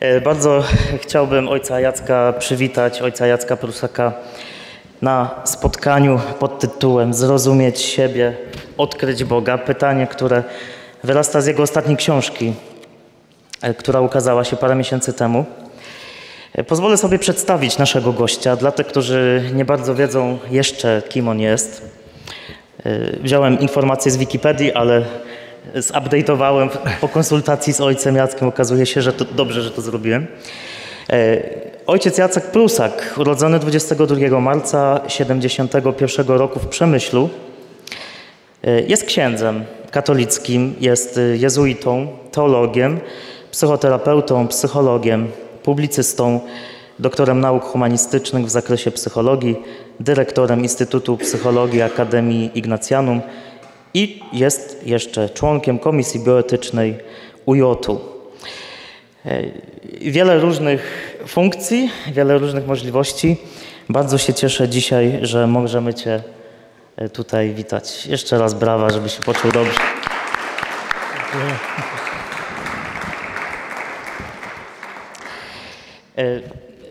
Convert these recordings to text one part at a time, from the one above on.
E, bardzo chciałbym ojca Jacka przywitać, ojca Jacka Prusaka na spotkaniu pod tytułem Zrozumieć siebie, odkryć Boga. Pytanie, które wyrasta z jego ostatniej książki, e, która ukazała się parę miesięcy temu. E, pozwolę sobie przedstawić naszego gościa dla tych, którzy nie bardzo wiedzą jeszcze, kim on jest. Wziąłem informacje z Wikipedii, ale zupdate'owałem po konsultacji z ojcem Jackiem. Okazuje się, że to dobrze, że to zrobiłem. E, ojciec Jacek Prusak, urodzony 22 marca 71 roku w Przemyślu, e, jest księdzem katolickim, jest jezuitą, teologiem, psychoterapeutą, psychologiem, publicystą, doktorem nauk humanistycznych w zakresie psychologii, dyrektorem Instytutu Psychologii Akademii Ignacjanum i jest jeszcze członkiem Komisji Bioetycznej UJ-u. E, wiele różnych funkcji, wiele różnych możliwości. Bardzo się cieszę dzisiaj, że możemy Cię e, tutaj witać. Jeszcze raz brawa, żeby się poczuł dobrze. E,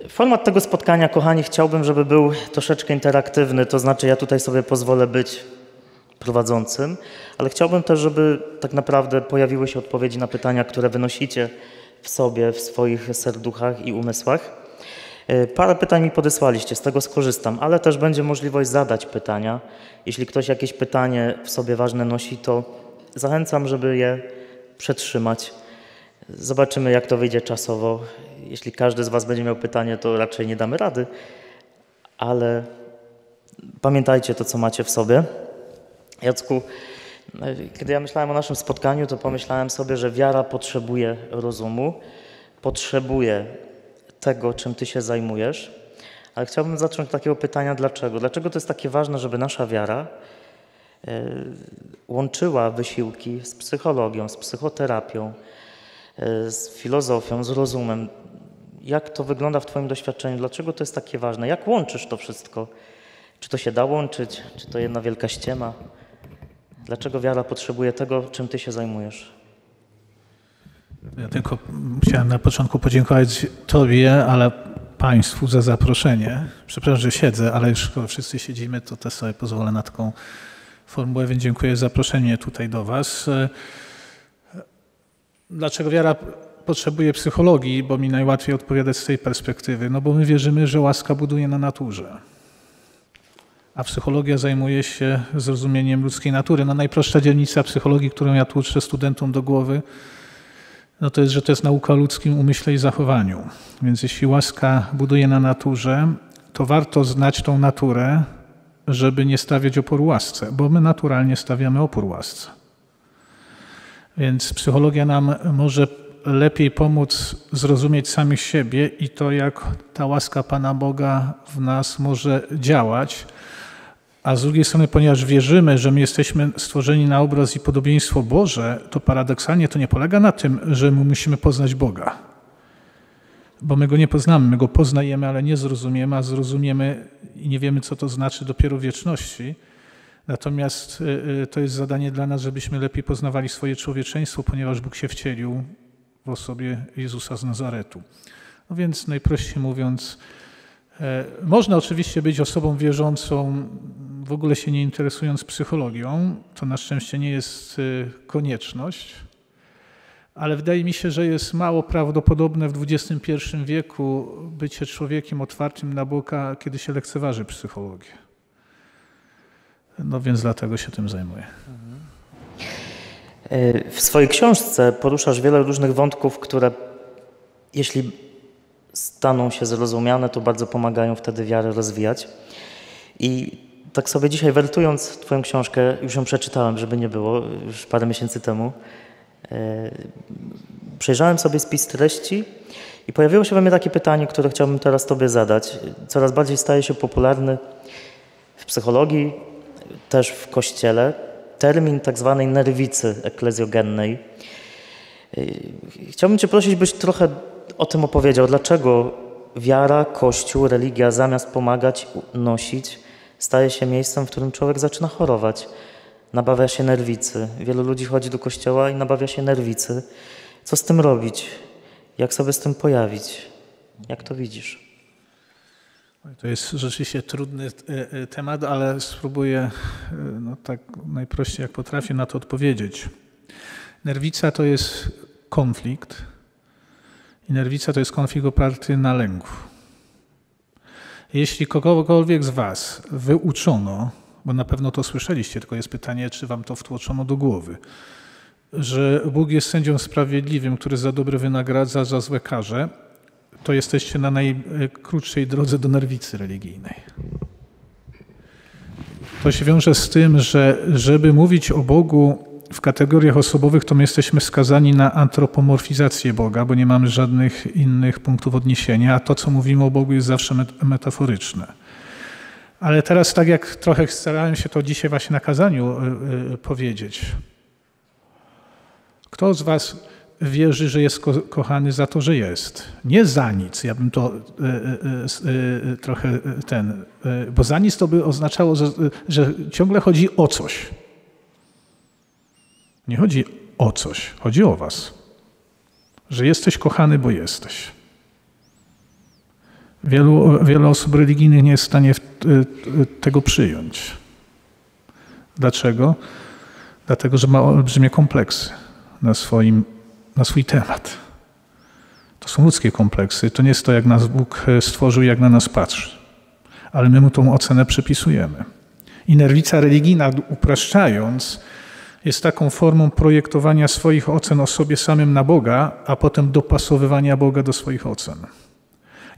format tego spotkania, kochani, chciałbym, żeby był troszeczkę interaktywny, to znaczy ja tutaj sobie pozwolę być prowadzącym, ale chciałbym też, żeby tak naprawdę pojawiły się odpowiedzi na pytania, które wynosicie w sobie, w swoich serduchach i umysłach. E, parę pytań mi podesłaliście, z tego skorzystam, ale też będzie możliwość zadać pytania. Jeśli ktoś jakieś pytanie w sobie ważne nosi, to zachęcam, żeby je przetrzymać. Zobaczymy, jak to wyjdzie czasowo. Jeśli każdy z Was będzie miał pytanie, to raczej nie damy rady, ale pamiętajcie to, co macie w sobie. Jacku, kiedy ja myślałem o naszym spotkaniu, to pomyślałem sobie, że wiara potrzebuje rozumu, potrzebuje tego, czym Ty się zajmujesz. Ale chciałbym zacząć od takiego pytania, dlaczego? Dlaczego to jest takie ważne, żeby nasza wiara e, łączyła wysiłki z psychologią, z psychoterapią, e, z filozofią, z rozumem? Jak to wygląda w Twoim doświadczeniu? Dlaczego to jest takie ważne? Jak łączysz to wszystko? Czy to się da łączyć? Czy to jedna wielka ściema? Dlaczego wiara potrzebuje tego, czym Ty się zajmujesz? Ja tylko chciałem na początku podziękować Tobie, ale Państwu za zaproszenie. Przepraszam, że siedzę, ale już skoro wszyscy siedzimy, to też sobie pozwolę na taką formułę, więc dziękuję za zaproszenie tutaj do Was. Dlaczego wiara potrzebuje psychologii? Bo mi najłatwiej odpowiadać z tej perspektywy. No bo my wierzymy, że łaska buduje na naturze a psychologia zajmuje się zrozumieniem ludzkiej natury. No najprostsza dzielnica psychologii, którą ja tłuczę studentom do głowy, no to jest, że to jest nauka o ludzkim umyśle i zachowaniu. Więc jeśli łaska buduje na naturze, to warto znać tą naturę, żeby nie stawiać oporu łasce, bo my naturalnie stawiamy opór łasce. Więc psychologia nam może lepiej pomóc zrozumieć samych siebie i to, jak ta łaska Pana Boga w nas może działać, a z drugiej strony, ponieważ wierzymy, że my jesteśmy stworzeni na obraz i podobieństwo Boże, to paradoksalnie to nie polega na tym, że my musimy poznać Boga. Bo my go nie poznamy, my go poznajemy, ale nie zrozumiemy, a zrozumiemy i nie wiemy, co to znaczy dopiero w wieczności. Natomiast y, y, to jest zadanie dla nas, żebyśmy lepiej poznawali swoje człowieczeństwo, ponieważ Bóg się wcielił w osobie Jezusa z Nazaretu. No więc najprościej mówiąc, można oczywiście być osobą wierzącą w ogóle się nie interesując psychologią. To na szczęście nie jest y, konieczność, ale wydaje mi się, że jest mało prawdopodobne w XXI wieku bycie człowiekiem otwartym na Boga, kiedy się lekceważy psychologię. No więc dlatego się tym zajmuję. E, w swojej książce poruszasz wiele różnych wątków, które jeśli staną się zrozumiane, to bardzo pomagają wtedy wiarę rozwijać. I tak sobie dzisiaj wertując Twoją książkę, już ją przeczytałem, żeby nie było, już parę miesięcy temu, e, przejrzałem sobie spis treści i pojawiło się we mnie takie pytanie, które chciałbym teraz Tobie zadać. Coraz bardziej staje się popularny w psychologii, też w kościele, termin tak zwanej nerwicy eklezjogennej. E, chciałbym Cię prosić, byś trochę o tym opowiedział. Dlaczego wiara, kościół, religia zamiast pomagać, nosić, staje się miejscem, w którym człowiek zaczyna chorować. Nabawia się nerwicy. Wielu ludzi chodzi do kościoła i nabawia się nerwicy. Co z tym robić? Jak sobie z tym pojawić? Jak to widzisz? To jest rzeczywiście trudny e, e, temat, ale spróbuję e, no, tak najprościej jak potrafię na to odpowiedzieć. Nerwica to jest konflikt i nerwica to jest konflikt oparty na lęku. Jeśli kogokolwiek z Was wyuczono, bo na pewno to słyszeliście, tylko jest pytanie, czy Wam to wtłoczono do głowy, że Bóg jest sędzią sprawiedliwym, który za dobre wynagradza, za złe karze, to jesteście na najkrótszej drodze do nerwicy religijnej. To się wiąże z tym, że żeby mówić o Bogu w kategoriach osobowych, to my jesteśmy skazani na antropomorfizację Boga, bo nie mamy żadnych innych punktów odniesienia, a to, co mówimy o Bogu, jest zawsze metaforyczne. Ale teraz, tak jak trochę starałem się to dzisiaj właśnie na kazaniu y, y, powiedzieć. Kto z Was wierzy, że jest ko kochany za to, że jest. Nie za nic. Ja bym to e, e, e, trochę ten, bo za nic to by oznaczało, że ciągle chodzi o coś. Nie chodzi o coś, chodzi o was. Że jesteś kochany, bo jesteś. Wielu, wiele osób religijnych nie jest w stanie tego przyjąć. Dlaczego? Dlatego, że ma olbrzymie kompleksy na swoim na swój temat. To są ludzkie kompleksy. To nie jest to, jak nas Bóg e, stworzył, jak na nas patrzy. Ale my mu tą ocenę przypisujemy. I nerwica religijna, upraszczając, jest taką formą projektowania swoich ocen o sobie samym na Boga, a potem dopasowywania Boga do swoich ocen.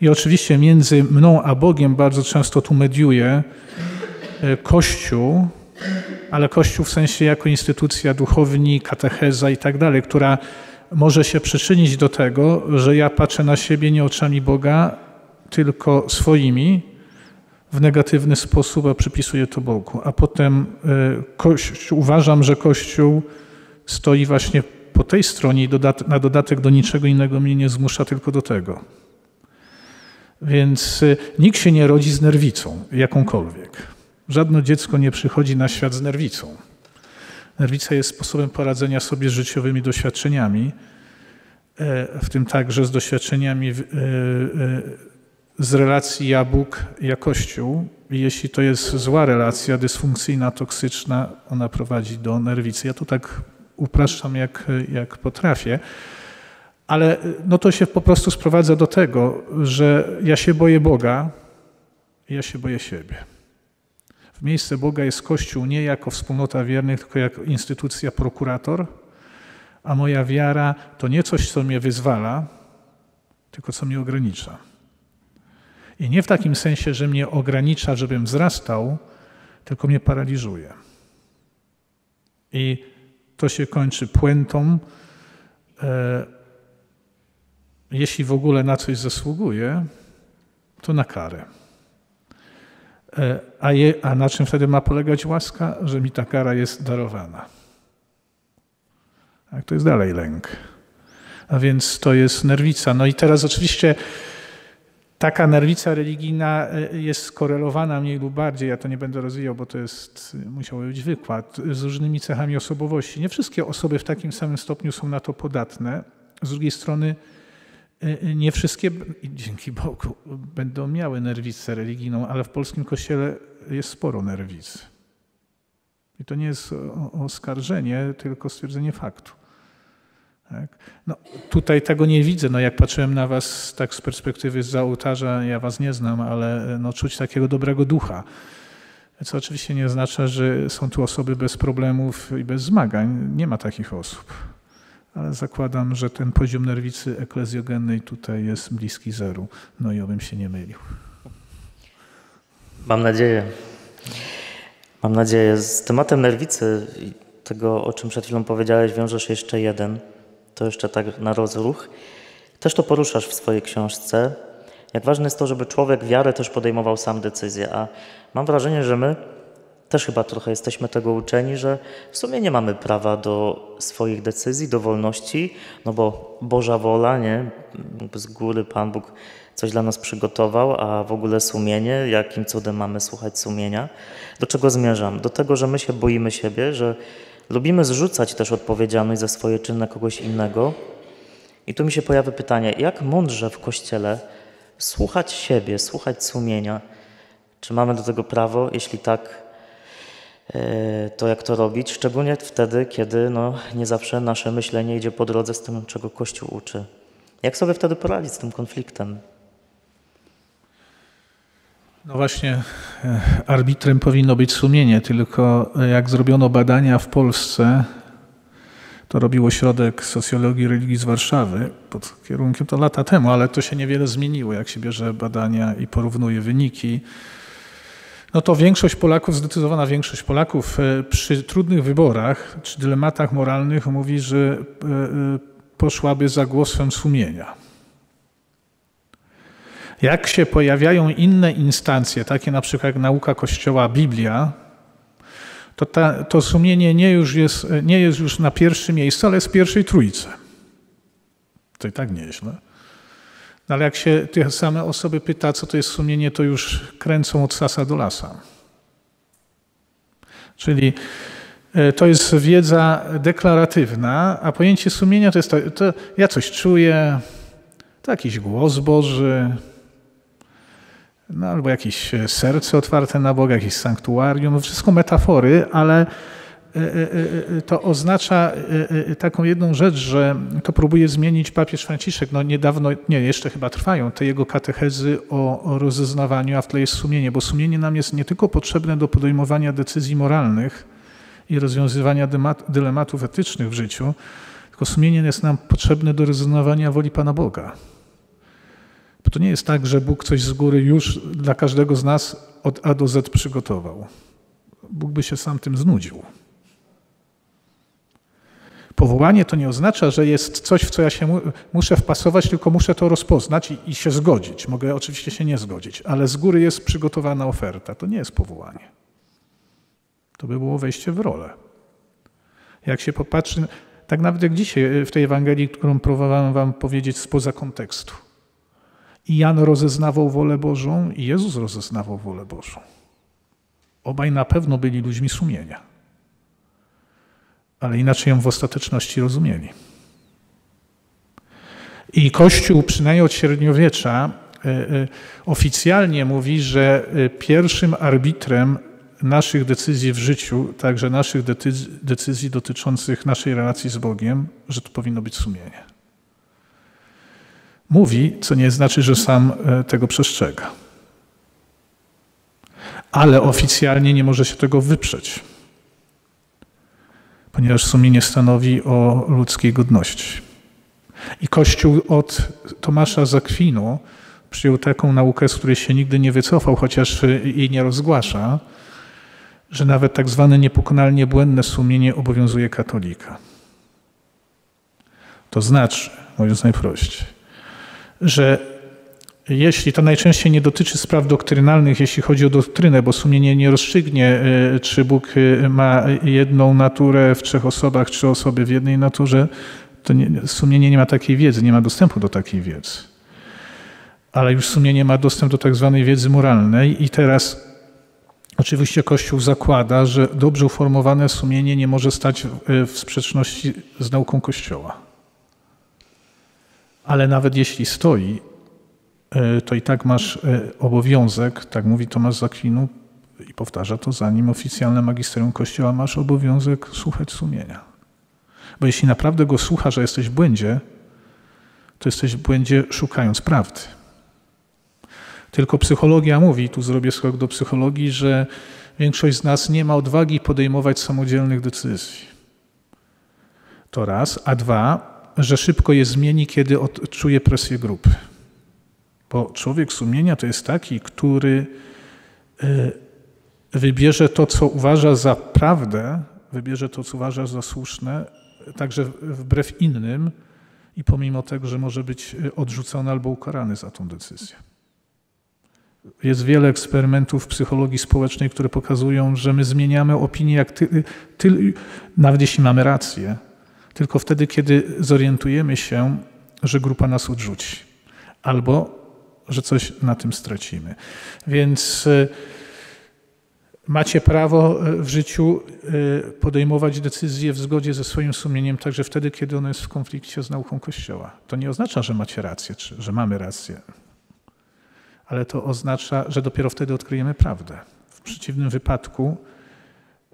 I oczywiście między mną a Bogiem bardzo często tu mediuje e, Kościół, ale Kościół w sensie jako instytucja duchowni, katecheza i tak dalej, która może się przyczynić do tego, że ja patrzę na siebie nie oczami Boga, tylko swoimi w negatywny sposób, a przypisuję to Bogu. A potem e, Kościół, uważam, że Kościół stoi właśnie po tej stronie i na dodatek do niczego innego mnie nie zmusza, tylko do tego. Więc e, nikt się nie rodzi z nerwicą, jakąkolwiek. Żadne dziecko nie przychodzi na świat z nerwicą. Nerwica jest sposobem poradzenia sobie z życiowymi doświadczeniami, e, w tym także z doświadczeniami z relacji ja-Bóg, ja-Kościół. I jeśli to jest zła relacja, dysfunkcyjna, toksyczna, ona prowadzi do nerwicy. Ja to tak upraszczam, jak, jak potrafię. Ale no to się po prostu sprowadza do tego, że ja się boję Boga, ja się boję siebie. W miejsce Boga jest Kościół nie jako wspólnota wiernych, tylko jako instytucja prokurator, a moja wiara to nie coś, co mnie wyzwala, tylko co mnie ogranicza. I nie w takim sensie, że mnie ogranicza, żebym wzrastał, tylko mnie paraliżuje. I to się kończy puentą. E, jeśli w ogóle na coś zasługuje, to na karę. E, a, je, a na czym wtedy ma polegać łaska? Że mi ta kara jest darowana. Tak, to jest dalej lęk. A więc to jest nerwica. No i teraz oczywiście taka nerwica religijna e, jest skorelowana mniej lub bardziej, ja to nie będę rozwijał, bo to jest, musiałby być wykład, z różnymi cechami osobowości. Nie wszystkie osoby w takim samym stopniu są na to podatne. Z drugiej strony Y, y, nie wszystkie, dzięki Bogu, będą miały nerwicę religijną, ale w polskim kościele jest sporo nerwic. I to nie jest oskarżenie, tylko stwierdzenie faktu. Tak? No, tutaj tego nie widzę. No, jak patrzyłem na was tak z perspektywy z ołtarza, ja was nie znam, ale no, czuć takiego dobrego ducha. Co oczywiście nie oznacza, że są tu osoby bez problemów i bez zmagań. Nie ma takich osób ale zakładam, że ten poziom nerwicy eklezjogennej tutaj jest bliski zeru. No i obym się nie mylił. Mam nadzieję. Mam nadzieję. Z tematem nerwicy tego, o czym przed chwilą powiedziałeś, wiążesz jeszcze jeden. To jeszcze tak na rozruch. Też to poruszasz w swojej książce. Jak ważne jest to, żeby człowiek wiarę też podejmował sam decyzję. A mam wrażenie, że my też chyba trochę jesteśmy tego uczeni, że w sumie nie mamy prawa do swoich decyzji, do wolności, no bo Boża wola, nie? Z góry Pan Bóg coś dla nas przygotował, a w ogóle sumienie, jakim cudem mamy słuchać sumienia. Do czego zmierzam? Do tego, że my się boimy siebie, że lubimy zrzucać też odpowiedzialność za swoje czyny na kogoś innego I tu mi się pojawia pytanie, jak mądrze w Kościele słuchać siebie, słuchać sumienia? Czy mamy do tego prawo? Jeśli tak, e, to jak to robić? Szczególnie wtedy, kiedy no, nie zawsze nasze myślenie idzie po drodze z tym, czego Kościół uczy. Jak sobie wtedy poradzić z tym konfliktem? No właśnie, e, arbitrem powinno być sumienie, tylko jak zrobiono badania w Polsce, to robił ośrodek socjologii religii z Warszawy pod kierunkiem to lata temu, ale to się niewiele zmieniło, jak się bierze badania i porównuje wyniki. No to większość Polaków, zdecydowana większość Polaków e, przy trudnych wyborach czy dylematach moralnych mówi, że e, poszłaby za głosem sumienia. Jak się pojawiają inne instancje, takie na przykład jak nauka Kościoła, Biblia, to ta, to sumienie nie, już jest, nie jest już na pierwszym miejscu, ale jest w pierwszej trójce. To i tak nieźle. No ale jak się te same osoby pyta, co to jest sumienie, to już kręcą od sasa do lasa. Czyli e, to jest wiedza deklaratywna, a pojęcie sumienia to jest to, to ja coś czuję, to jakiś głos Boży, no, albo jakieś e, serce otwarte na Boga, jakieś sanktuarium, no, wszystko metafory, ale e, e, to oznacza taką jedną rzecz, że to próbuje zmienić papież Franciszek. No niedawno, nie, jeszcze chyba trwają te jego katechezy o, rozeznawaniu, a w tle jest sumienie, bo sumienie nam jest nie tylko potrzebne do podejmowania decyzji moralnych i rozwiązywania dylematów etycznych w życiu, tylko sumienie jest nam potrzebne do rozeznawania woli Pana Boga. Bo to nie jest tak, że Bóg coś z góry już dla każdego z nas od A do Z przygotował. Bóg by się sam tym znudził. Powołanie to nie oznacza, że jest coś, w co ja się mu, muszę wpasować, tylko muszę to rozpoznać i, i, się zgodzić. Mogę oczywiście się nie zgodzić, ale z góry jest przygotowana oferta. To nie jest powołanie. To by było wejście w rolę. Jak się popatrzy, tak nawet jak dzisiaj w tej Ewangelii, którą próbowałem wam powiedzieć spoza kontekstu. I Jan rozeznawał wolę Bożą, i Jezus rozeznawał wolę Bożą. Obaj na pewno byli ludźmi sumienia, ale inaczej ją w ostateczności rozumieli. I Kościół, przynajmniej od średniowiecza, e, e, oficjalnie mówi, że e, pierwszym arbitrem naszych decyzji w życiu, także naszych decyzji dotyczących naszej relacji z Bogiem, że to powinno być sumienie mówi, co nie znaczy, że sam e, tego przestrzega. Ale oficjalnie nie może się tego wyprzeć, ponieważ sumienie stanowi o ludzkiej godności. I Kościół od Tomasza Zakwinu przyjął taką naukę, z której się nigdy nie wycofał, chociaż jej nie rozgłasza, że nawet tak zwane niepokonalnie błędne sumienie obowiązuje katolika. To znaczy, mówiąc najprościej, że jeśli to najczęściej nie dotyczy spraw doktrynalnych, jeśli chodzi o doktrynę, bo sumienie nie rozstrzygnie, e, czy Bóg e, ma jedną naturę w trzech osobach, czy osoby w jednej naturze, to nie, sumienie nie ma takiej wiedzy, nie ma dostępu do takiej wiedzy. Ale już sumienie ma dostęp do tak zwanej wiedzy moralnej i teraz oczywiście Kościół zakłada, że dobrze uformowane sumienie nie może stać w sprzeczności z nauką Kościoła ale nawet jeśli stoi, e, to i tak masz e, obowiązek, tak mówi Tomasz Zakwinu i powtarza to zanim oficjalne magisterium Kościoła, masz obowiązek słuchać sumienia. Bo jeśli naprawdę go słuchasz, że jesteś w błędzie, to jesteś w błędzie szukając prawdy. Tylko psychologia mówi, tu zrobię skok do psychologii, że większość z nas nie ma odwagi podejmować samodzielnych decyzji. To raz, a dwa, że szybko je zmieni, kiedy odczuje presję grupy. Bo człowiek sumienia to jest taki, który e, wybierze to, co uważa za prawdę, wybierze to, co uważa za słuszne, także wbrew innym i pomimo tego, że może być odrzucony albo ukarany za tą decyzję. Jest wiele eksperymentów w psychologii społecznej, które pokazują, że my zmieniamy opinię, jak ty, ty, nawet jeśli mamy rację, tylko wtedy, kiedy zorientujemy się, że grupa nas odrzuci albo że coś na tym stracimy. Więc Macie prawo e, w życiu e, podejmować decyzje w zgodzie ze swoim sumieniem, także wtedy, kiedy ono jest w konflikcie z nauką Kościoła. To nie oznacza, że macie rację, czy że mamy rację, ale to oznacza, że dopiero wtedy odkryjemy prawdę. W przeciwnym wypadku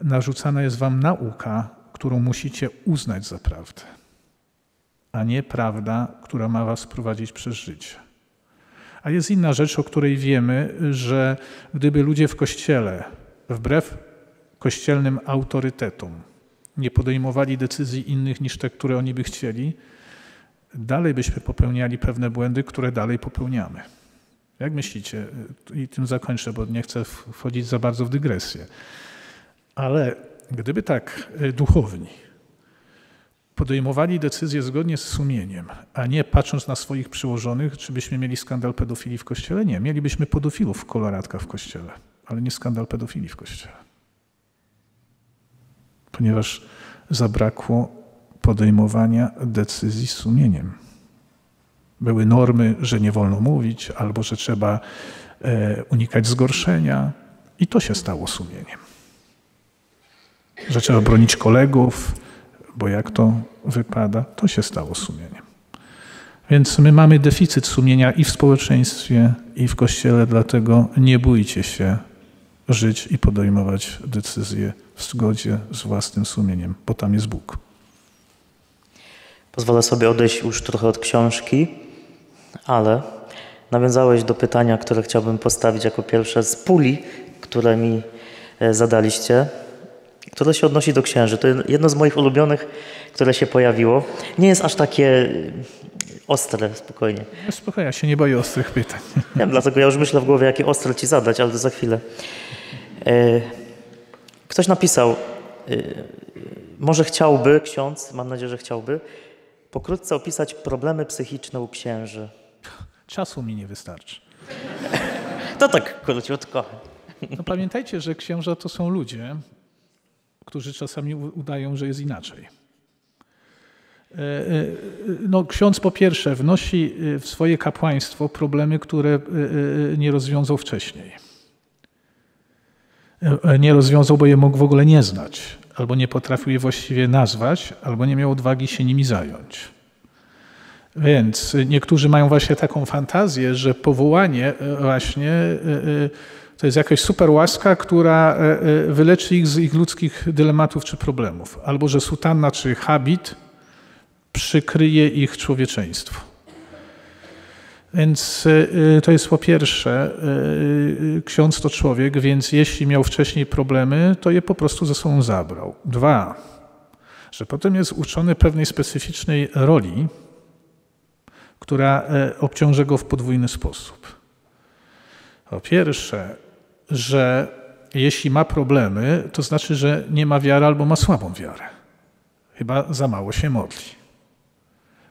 narzucana jest wam nauka, którą musicie uznać za prawdę, a nie prawda, która ma was prowadzić przez życie. A jest inna rzecz, o której wiemy, że gdyby ludzie w kościele, wbrew kościelnym autorytetom, nie podejmowali decyzji innych niż te, które oni by chcieli, dalej byśmy popełniali pewne błędy, które dalej popełniamy. Jak myślicie? I tym zakończę, bo nie chcę wchodzić za bardzo w dygresję. Ale gdyby tak e, duchowni podejmowali decyzje zgodnie z sumieniem, a nie patrząc na swoich przyłożonych, czy byśmy mieli skandal pedofilii w kościele? Nie. Mielibyśmy pedofilów w koloratkach w kościele, ale nie skandal pedofilii w kościele. Ponieważ zabrakło podejmowania decyzji sumieniem. Były normy, że nie wolno mówić, albo że trzeba e, unikać zgorszenia, i to się stało sumieniem. Że trzeba bronić kolegów, bo jak to wypada, to się stało sumieniem. Więc my mamy deficyt sumienia i w społeczeństwie, i w kościele, dlatego nie bójcie się żyć i podejmować decyzje w zgodzie z własnym sumieniem, bo tam jest Bóg. Pozwolę sobie odejść już trochę od książki, ale nawiązałeś do pytania, które chciałbym postawić jako pierwsze z puli, które mi e, zadaliście które się odnosi do księży. To jedno z moich ulubionych, które się pojawiło. Nie jest aż takie y, ostre, spokojnie. Spokojnie, ja się nie boję ostrych pytań. Nie, dlatego ja już myślę w głowie, jakie ostre ci zadać, ale to za chwilę. E, ktoś napisał, y, może chciałby ksiądz, mam nadzieję, że chciałby, pokrótce opisać problemy psychiczne u księży. Czasu mi nie wystarczy. To tak króciutko. No pamiętajcie, że księża to są ludzie, którzy czasami udają, że jest inaczej. E, e, no, ksiądz po pierwsze wnosi e, w swoje kapłaństwo problemy, które nie rozwiązał wcześniej. Nie rozwiązał, bo je mógł w ogóle nie znać, albo nie potrafił je właściwie nazwać, albo nie miał odwagi się nimi zająć. Więc niektórzy mają właśnie taką fantazję, że powołanie właśnie to jest jakaś super łaska, która e, e, wyleczy ich z ich ludzkich dylematów czy problemów. Albo że sutanna czy habit przykryje ich człowieczeństwo. Więc e, to jest po pierwsze, ksiądz to człowiek, więc jeśli miał wcześniej problemy, to je po prostu ze sobą zabrał. Dwa, że potem jest uczony pewnej specyficznej roli, która obciąży go w podwójny sposób. Po pierwsze, że jeśli ma problemy, to znaczy, że nie ma wiary albo ma słabą wiarę. Chyba za mało się modli.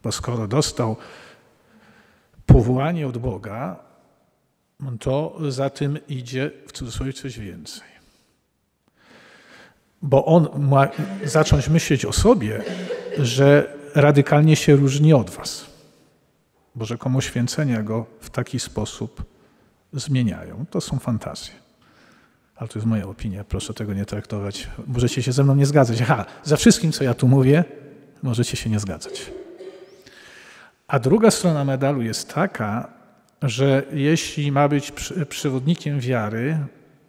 Bo skoro dostał powołanie od Boga, to za tym idzie w cudzysłowie coś więcej. Bo on ma zacząć myśleć o sobie, że radykalnie się różni od was. Bo rzekomo święcenia go w taki sposób zmieniają. To są fantazje. Ale to jest moja opinia, proszę tego nie traktować. Możecie się ze mną nie zgadzać. Aha, za wszystkim, co ja tu mówię, możecie się nie zgadzać. A druga strona medalu jest taka, że jeśli ma być przewodnikiem wiary,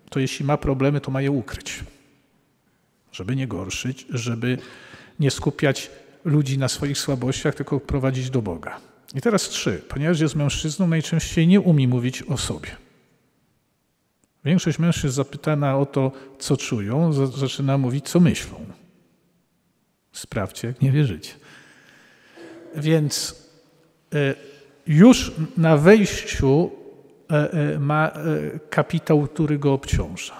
to jeśli ma problemy, to ma je ukryć. Żeby nie gorszyć, żeby nie skupiać ludzi na swoich słabościach, tylko prowadzić do Boga. I teraz trzy. Ponieważ jest mężczyzną, najczęściej nie umie mówić o sobie. Większość mężczyzn zapytana o to, co czują, zaczyna mówić, co myślą. Sprawdźcie, jak nie wierzycie. Więc e, już na wejściu e, e, ma kapitał, który go obciąża.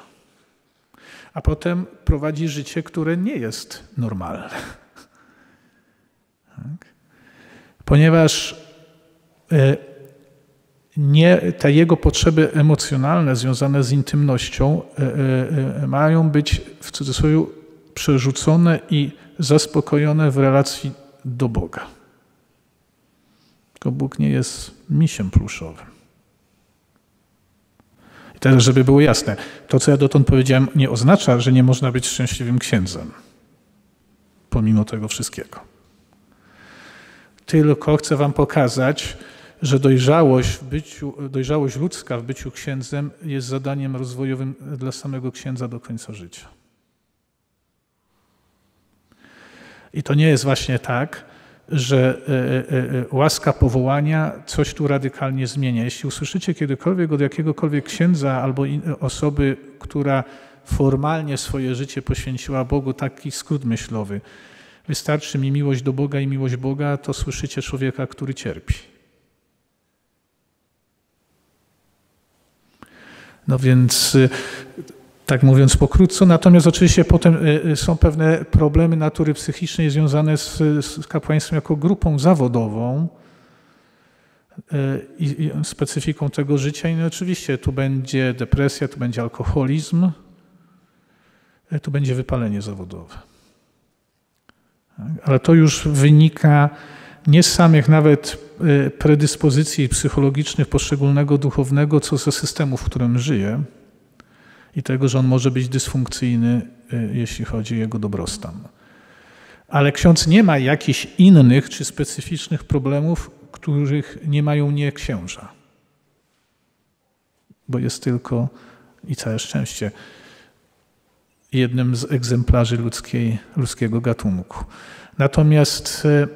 A potem prowadzi życie, które nie jest normalne. Tak? Ponieważ nie, te jego potrzeby emocjonalne związane z intymnością e, e, e, mają być w cudzysłowie przerzucone i zaspokojone w relacji do Boga. Tylko Bóg nie jest misiem pluszowym. I Teraz, żeby było jasne, to co ja dotąd powiedziałem nie oznacza, że nie można być szczęśliwym księdzem, pomimo tego wszystkiego. Tylko chcę wam pokazać, że dojrzałość, w byciu, dojrzałość ludzka w byciu księdzem jest zadaniem rozwojowym dla samego księdza do końca życia. I to nie jest właśnie tak, że e, e, e, łaska powołania coś tu radykalnie zmienia. Jeśli usłyszycie kiedykolwiek od jakiegokolwiek księdza albo osoby, która formalnie swoje życie poświęciła Bogu, taki skrót myślowy, wystarczy mi miłość do Boga i miłość Boga, to słyszycie człowieka, który cierpi. No więc tak mówiąc pokrótce. Natomiast oczywiście potem y, y, są pewne problemy natury psychicznej związane z, z kapłaństwem jako grupą zawodową y, i, i specyfiką tego życia. I no oczywiście tu będzie depresja, tu będzie alkoholizm, tu będzie wypalenie zawodowe. Tak? Ale to już wynika nie z samych nawet predyspozycji psychologicznych poszczególnego duchownego, co ze systemu, w którym żyje i tego, że on może być dysfunkcyjny, y, jeśli chodzi o jego dobrostan. Ale ksiądz nie ma jakichś innych czy specyficznych problemów, których nie mają nie księża. Bo jest tylko, i całe szczęście, jednym z egzemplarzy ludzkiej, ludzkiego gatunku. Natomiast y,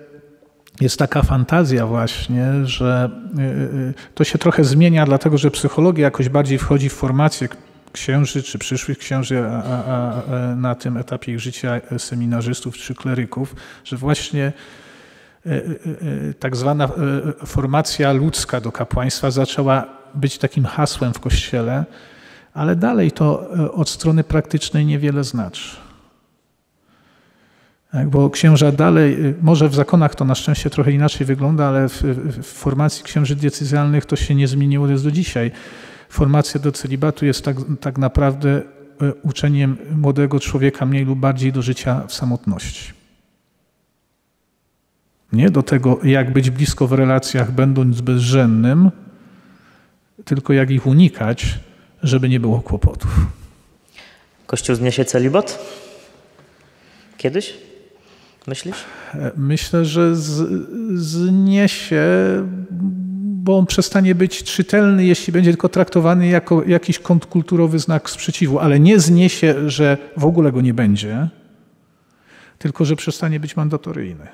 jest taka fantazja właśnie, że y, to się trochę zmienia, dlatego że psychologia jakoś bardziej wchodzi w formację księży czy przyszłych księży a, a, a na tym etapie ich życia seminarzystów czy kleryków, że właśnie e, e, e, tak zwana formacja ludzka do kapłaństwa zaczęła być takim hasłem w Kościele, ale dalej to od strony praktycznej niewiele znaczy. Tak, bo księża dalej, może w zakonach to na szczęście trochę inaczej wygląda, ale w, w formacji księży decyzjalnych to się nie zmieniło jest do dzisiaj formacja do celibatu jest tak, tak naprawdę e, uczeniem młodego człowieka mniej lub bardziej do życia w samotności. Nie do tego, jak być blisko w relacjach, będąc bezrzędnym, tylko jak ich unikać, żeby nie było kłopotów. Kościół zniesie celibat? Kiedyś? Myślisz? Myślę, że z, zniesie bo on przestanie być czytelny, jeśli będzie tylko traktowany jako jakiś kontrkulturowy znak sprzeciwu, ale nie zniesie, że w ogóle go nie będzie, tylko że przestanie być mandatoryjny.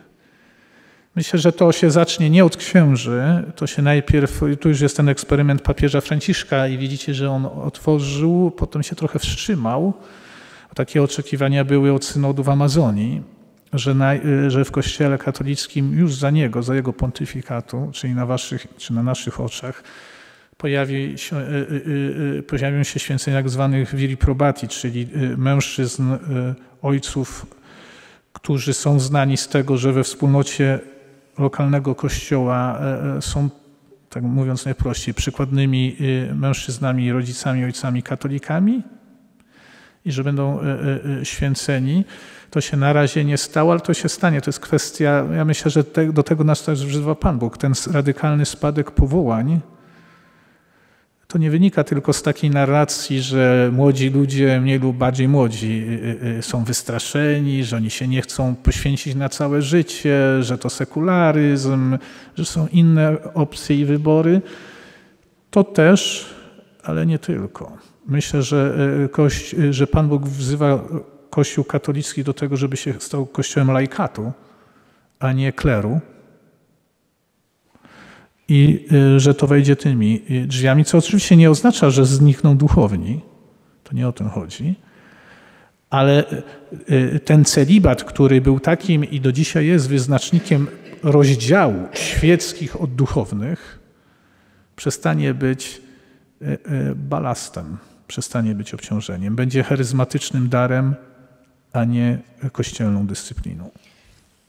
Myślę, że to się zacznie nie od księży, to się najpierw, tu już jest ten eksperyment papieża Franciszka i widzicie, że on otworzył, potem się trochę wstrzymał. Takie oczekiwania były od synodu w Amazonii że, na, że w Kościele katolickim już za niego, za jego pontyfikatu, czyli na waszych, czy na naszych oczach, pojawi się, y, y, y, pojawią się święcenia tak zwanych viri probati, czyli mężczyzn, ojców, którzy są znani z tego, że we wspólnocie lokalnego kościoła są, tak mówiąc najprościej, przykładnymi mężczyznami, rodzicami, ojcami katolikami i że będą święceni. To się na razie nie stało, ale to się stanie. To jest kwestia, ja myślę, że te, do tego nas też wzywa Pan Bóg. Ten radykalny spadek powołań to nie wynika tylko z takiej narracji, że młodzi ludzie, mniej lub bardziej młodzi, są wystraszeni, że oni się nie chcą poświęcić na całe życie, że to sekularyzm, że są inne opcje i wybory. To też, ale nie tylko. Myślę, że, że Pan Bóg wzywa Kościół katolicki do tego, żeby się stał kościołem laikatu, a nie kleru. I y, że to wejdzie tymi drzwiami, co oczywiście nie oznacza, że znikną duchowni. To nie o tym chodzi. Ale ten celibat, który był takim i do dzisiaj jest wyznacznikiem rozdziału świeckich od duchownych, przestanie być balastem, przestanie być obciążeniem. Będzie charyzmatycznym darem a nie kościelną dyscypliną.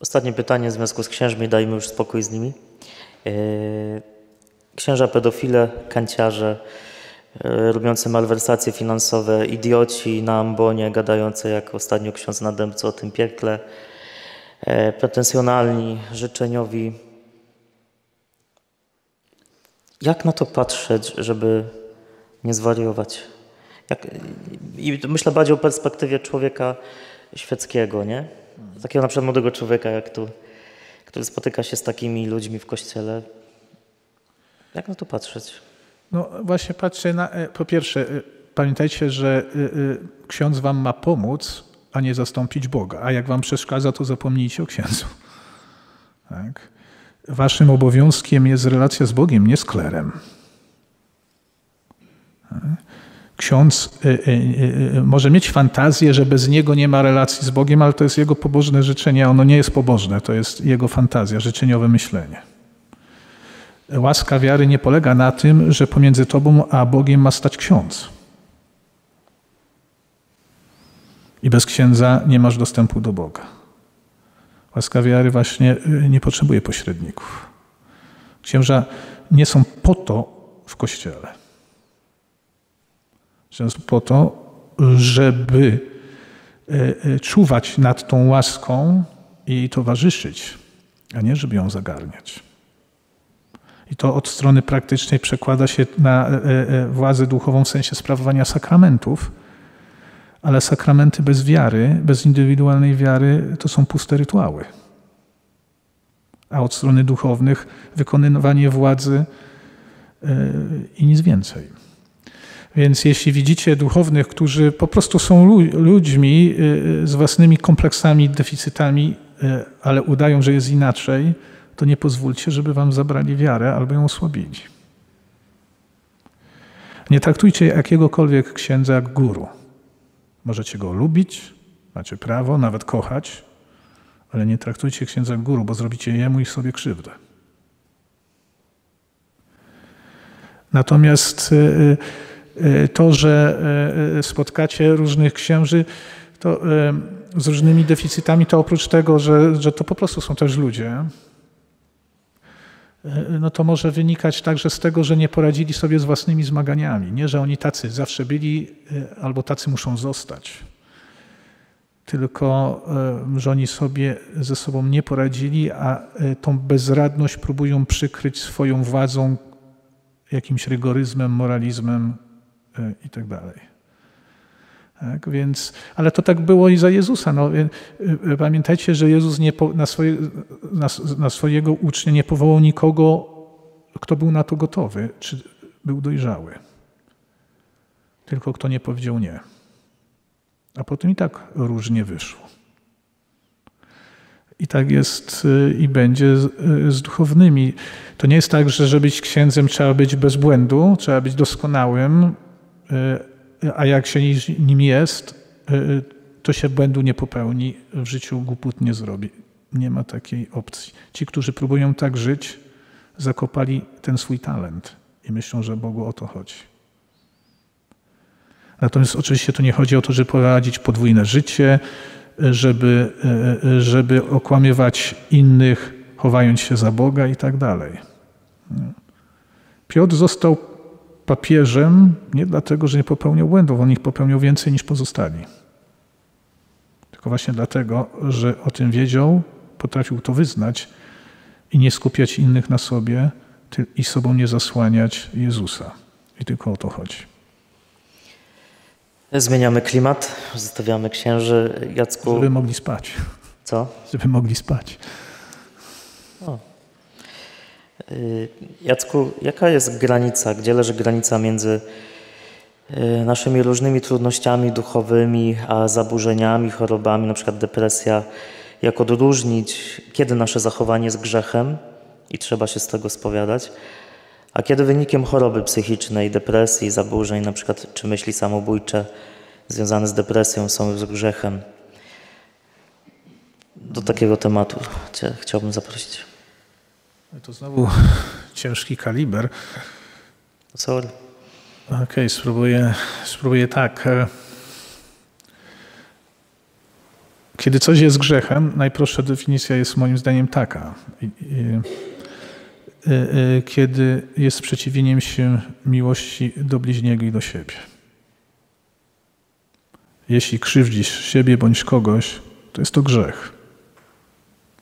Ostatnie pytanie w związku z księżmi, dajmy już spokój z nimi. E, księża pedofile, kanciarze, e, robiący malwersacje finansowe, idioci na ambonie, gadające jak ostatnio ksiądz Nadębco o tym piekle, e, pretensjonalni, życzeniowi. Jak na to patrzeć, żeby nie zwariować. Jak, I myślę bardziej o perspektywie człowieka świeckiego, nie? Takiego na przykład młodego człowieka, jak tu, który spotyka się z takimi ludźmi w kościele. Jak na to patrzeć? No właśnie patrzę na, e, po pierwsze, e, pamiętajcie, że e, ksiądz wam ma pomóc, a nie zastąpić Boga. A jak wam przeszkadza, to zapomnijcie o księdzu. Tak? Waszym obowiązkiem jest relacja z Bogiem, nie z klerem. Ksiądz y, y, y, może mieć fantazję, że bez niego nie ma relacji z Bogiem, ale to jest jego pobożne życzenie, a ono nie jest pobożne, to jest jego fantazja, życzeniowe myślenie. Łaska wiary nie polega na tym, że pomiędzy tobą a Bogiem ma stać ksiądz. I bez księdza nie masz dostępu do Boga. Łaska wiary właśnie nie potrzebuje pośredników. Księża nie są po to w kościele Często po to, żeby e, e, czuwać nad tą łaską i jej towarzyszyć, a nie żeby ją zagarniać. I to od strony praktycznej przekłada się na e, władzę duchową w sensie sprawowania sakramentów, ale sakramenty bez wiary, bez indywidualnej wiary, to są puste rytuały. A od strony duchownych wykonywanie władzy i nic więcej. Więc jeśli widzicie duchownych, którzy po prostu są ludźmi y, z własnymi kompleksami, deficytami, y, ale udają, że jest inaczej, to nie pozwólcie, żeby wam zabrali wiarę albo ją osłabili. Nie traktujcie jakiegokolwiek księdza jak guru. Możecie go lubić, macie prawo, nawet kochać, ale nie traktujcie księdza jak guru, bo zrobicie jemu i sobie krzywdę. Natomiast y, E, to, że e, e, spotkacie różnych księży to, z różnymi deficytami, to oprócz tego, że, że to po prostu są też ludzie, no to może wynikać także z tego, że nie poradzili sobie z własnymi zmaganiami. Nie, że oni tacy zawsze byli albo tacy muszą zostać. Tylko, że oni sobie ze sobą nie poradzili, a tą bezradność próbują przykryć swoją władzą, jakimś rygoryzmem, moralizmem, i tak dalej. Tak, więc, ale to tak było i za Jezusa. No, y, pamiętajcie, że Jezus nie, na, swoje, na, na swojego ucznia nie powołał nikogo, kto był na to gotowy, czy był dojrzały. Tylko kto nie powiedział nie. A potem i tak różnie wyszło. I tak jest y, i będzie z duchownymi. To nie jest tak, że żeby być księdzem trzeba być bez błędu, trzeba być doskonałym, E, a jak się nim jest, e, to się błędu nie popełni, w życiu głupot nie zrobi. Nie ma takiej opcji. Ci, którzy próbują tak żyć, zakopali ten swój talent i myślą, że Bogu o to chodzi. Natomiast oczywiście to nie chodzi o to, żeby prowadzić podwójne życie, żeby, e, żeby okłamywać innych, chowając się za Boga i tak dalej. Piotr został papieżem nie dlatego, że nie popełniał błędów, on ich popełniał więcej niż pozostali. Tylko właśnie dlatego, że o tym wiedział, potrafił to wyznać i nie skupiać innych na sobie i sobą nie zasłaniać Jezusa. I tylko o to chodzi. Zmieniamy klimat, zostawiamy księży Jacku. Żeby mogli spać. Co? Żeby mogli spać. Y, Jacku, jaka jest granica, gdzie leży granica między y, naszymi różnymi trudnościami duchowymi, a zaburzeniami, chorobami, na przykład depresja, jak odróżnić, kiedy nasze zachowanie jest grzechem i trzeba się z tego spowiadać, a kiedy wynikiem choroby psychicznej, depresji, zaburzeń, na przykład czy myśli samobójcze związane z depresją są już grzechem. Do takiego tematu Cię chciałbym zaprosić. To znowu ciężki kaliber. Sorry. Okej, okay, spróbuję, spróbuję tak. E, kiedy coś jest grzechem, najprostsza definicja jest moim zdaniem taka. E, e, kiedy jest sprzeciwieniem się miłości do bliźniego i do siebie. Jeśli krzywdzisz siebie bądź kogoś, to jest to grzech.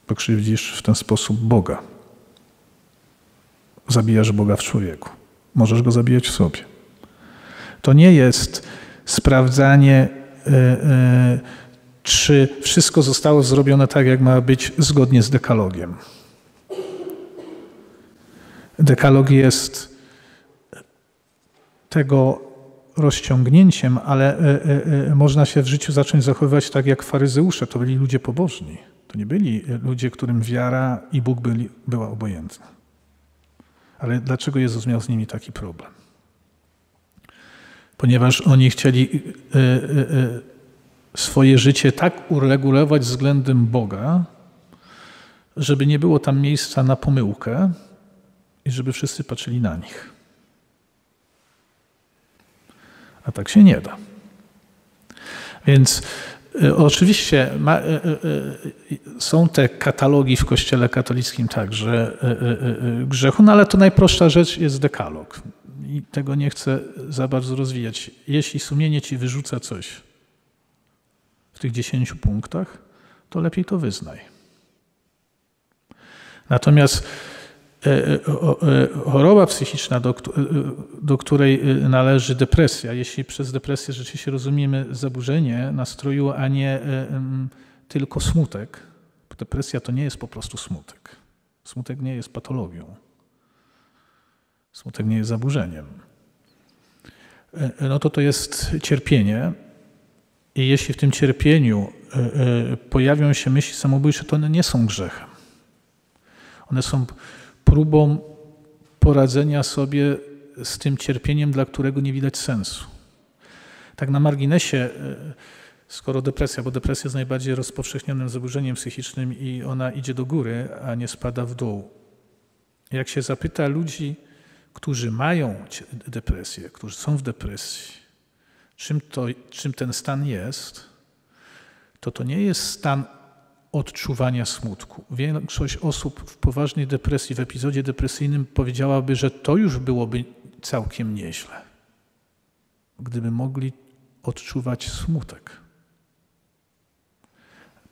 Bo krzywdzisz w ten sposób Boga zabijasz Boga w człowieku. Możesz go zabijać w sobie. To nie jest sprawdzanie, e, e, czy wszystko zostało zrobione tak, jak ma być zgodnie z dekalogiem. Dekalog jest tego rozciągnięciem, ale e, można się w życiu zacząć zachowywać tak jak faryzeusze. To byli ludzie pobożni. To nie byli ludzie, którym wiara i Bóg byli, była obojętna. Ale dlaczego Jezus miał z nimi taki problem? Ponieważ oni chcieli e, e, e, swoje życie tak uregulować względem Boga, żeby nie było tam miejsca na pomyłkę i żeby wszyscy patrzyli na nich. A tak się nie da. Więc oczywiście ma, e, e, są te katalogi w Kościele katolickim także grzechu, no ale to najprostsza rzecz jest dekalog. I tego nie chcę za bardzo rozwijać. Jeśli sumienie ci wyrzuca coś w tych dziesięciu punktach, to lepiej to wyznaj. Natomiast E, e, e, choroba psychiczna, do, do, której należy depresja, jeśli przez depresję rzeczywiście rozumiemy zaburzenie nastroju, a nie tylko smutek, bo depresja to nie jest po prostu smutek. Smutek nie jest patologią. Smutek nie jest zaburzeniem. No to to jest cierpienie. I jeśli w tym cierpieniu pojawią się myśli samobójcze, to one nie są grzechem. One są próbą poradzenia sobie z tym cierpieniem, dla którego nie widać sensu. Tak na marginesie, e, skoro depresja, bo depresja jest najbardziej rozpowszechnionym zaburzeniem psychicznym i ona idzie do góry, a nie spada w dół. Jak się zapyta ludzi, którzy mają depresję, którzy są w depresji, czym, to, czym ten stan jest, to to nie jest stan odczuwania smutku. Większość osób w poważnej depresji, w epizodzie depresyjnym powiedziałaby, że to już byłoby całkiem nieźle, gdyby mogli odczuwać smutek.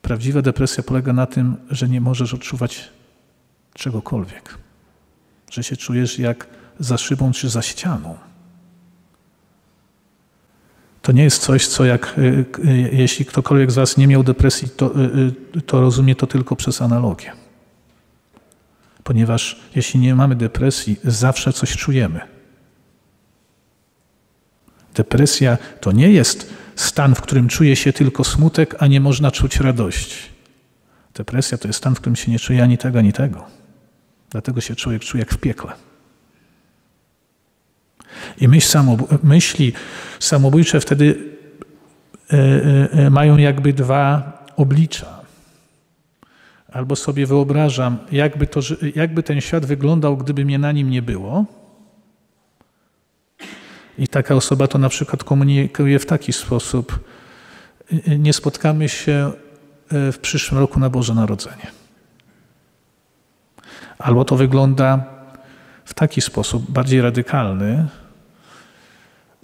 Prawdziwa depresja polega na tym, że nie możesz odczuwać czegokolwiek, że się czujesz jak za szybą czy za ścianą. To nie jest coś, co jak, y, y, jeśli ktokolwiek z Was nie miał depresji, to, y, to rozumie to tylko przez analogię. Ponieważ jeśli nie mamy depresji, zawsze coś czujemy. Depresja to nie jest stan, w którym czuje się tylko smutek, a nie można czuć radości. Depresja to jest stan, w którym się nie czuje ani tego, ani tego. Dlatego się człowiek czuje jak w piekle. I myśl samobój, myśli samobójcze wtedy e, e, e, mają jakby dwa oblicza. Albo sobie wyobrażam, jakby, to, jakby ten świat wyglądał, gdyby mnie na nim nie było. I taka osoba to na przykład komunikuje w taki sposób: Nie spotkamy się w przyszłym roku na Boże Narodzenie. Albo to wygląda w taki sposób, bardziej radykalny,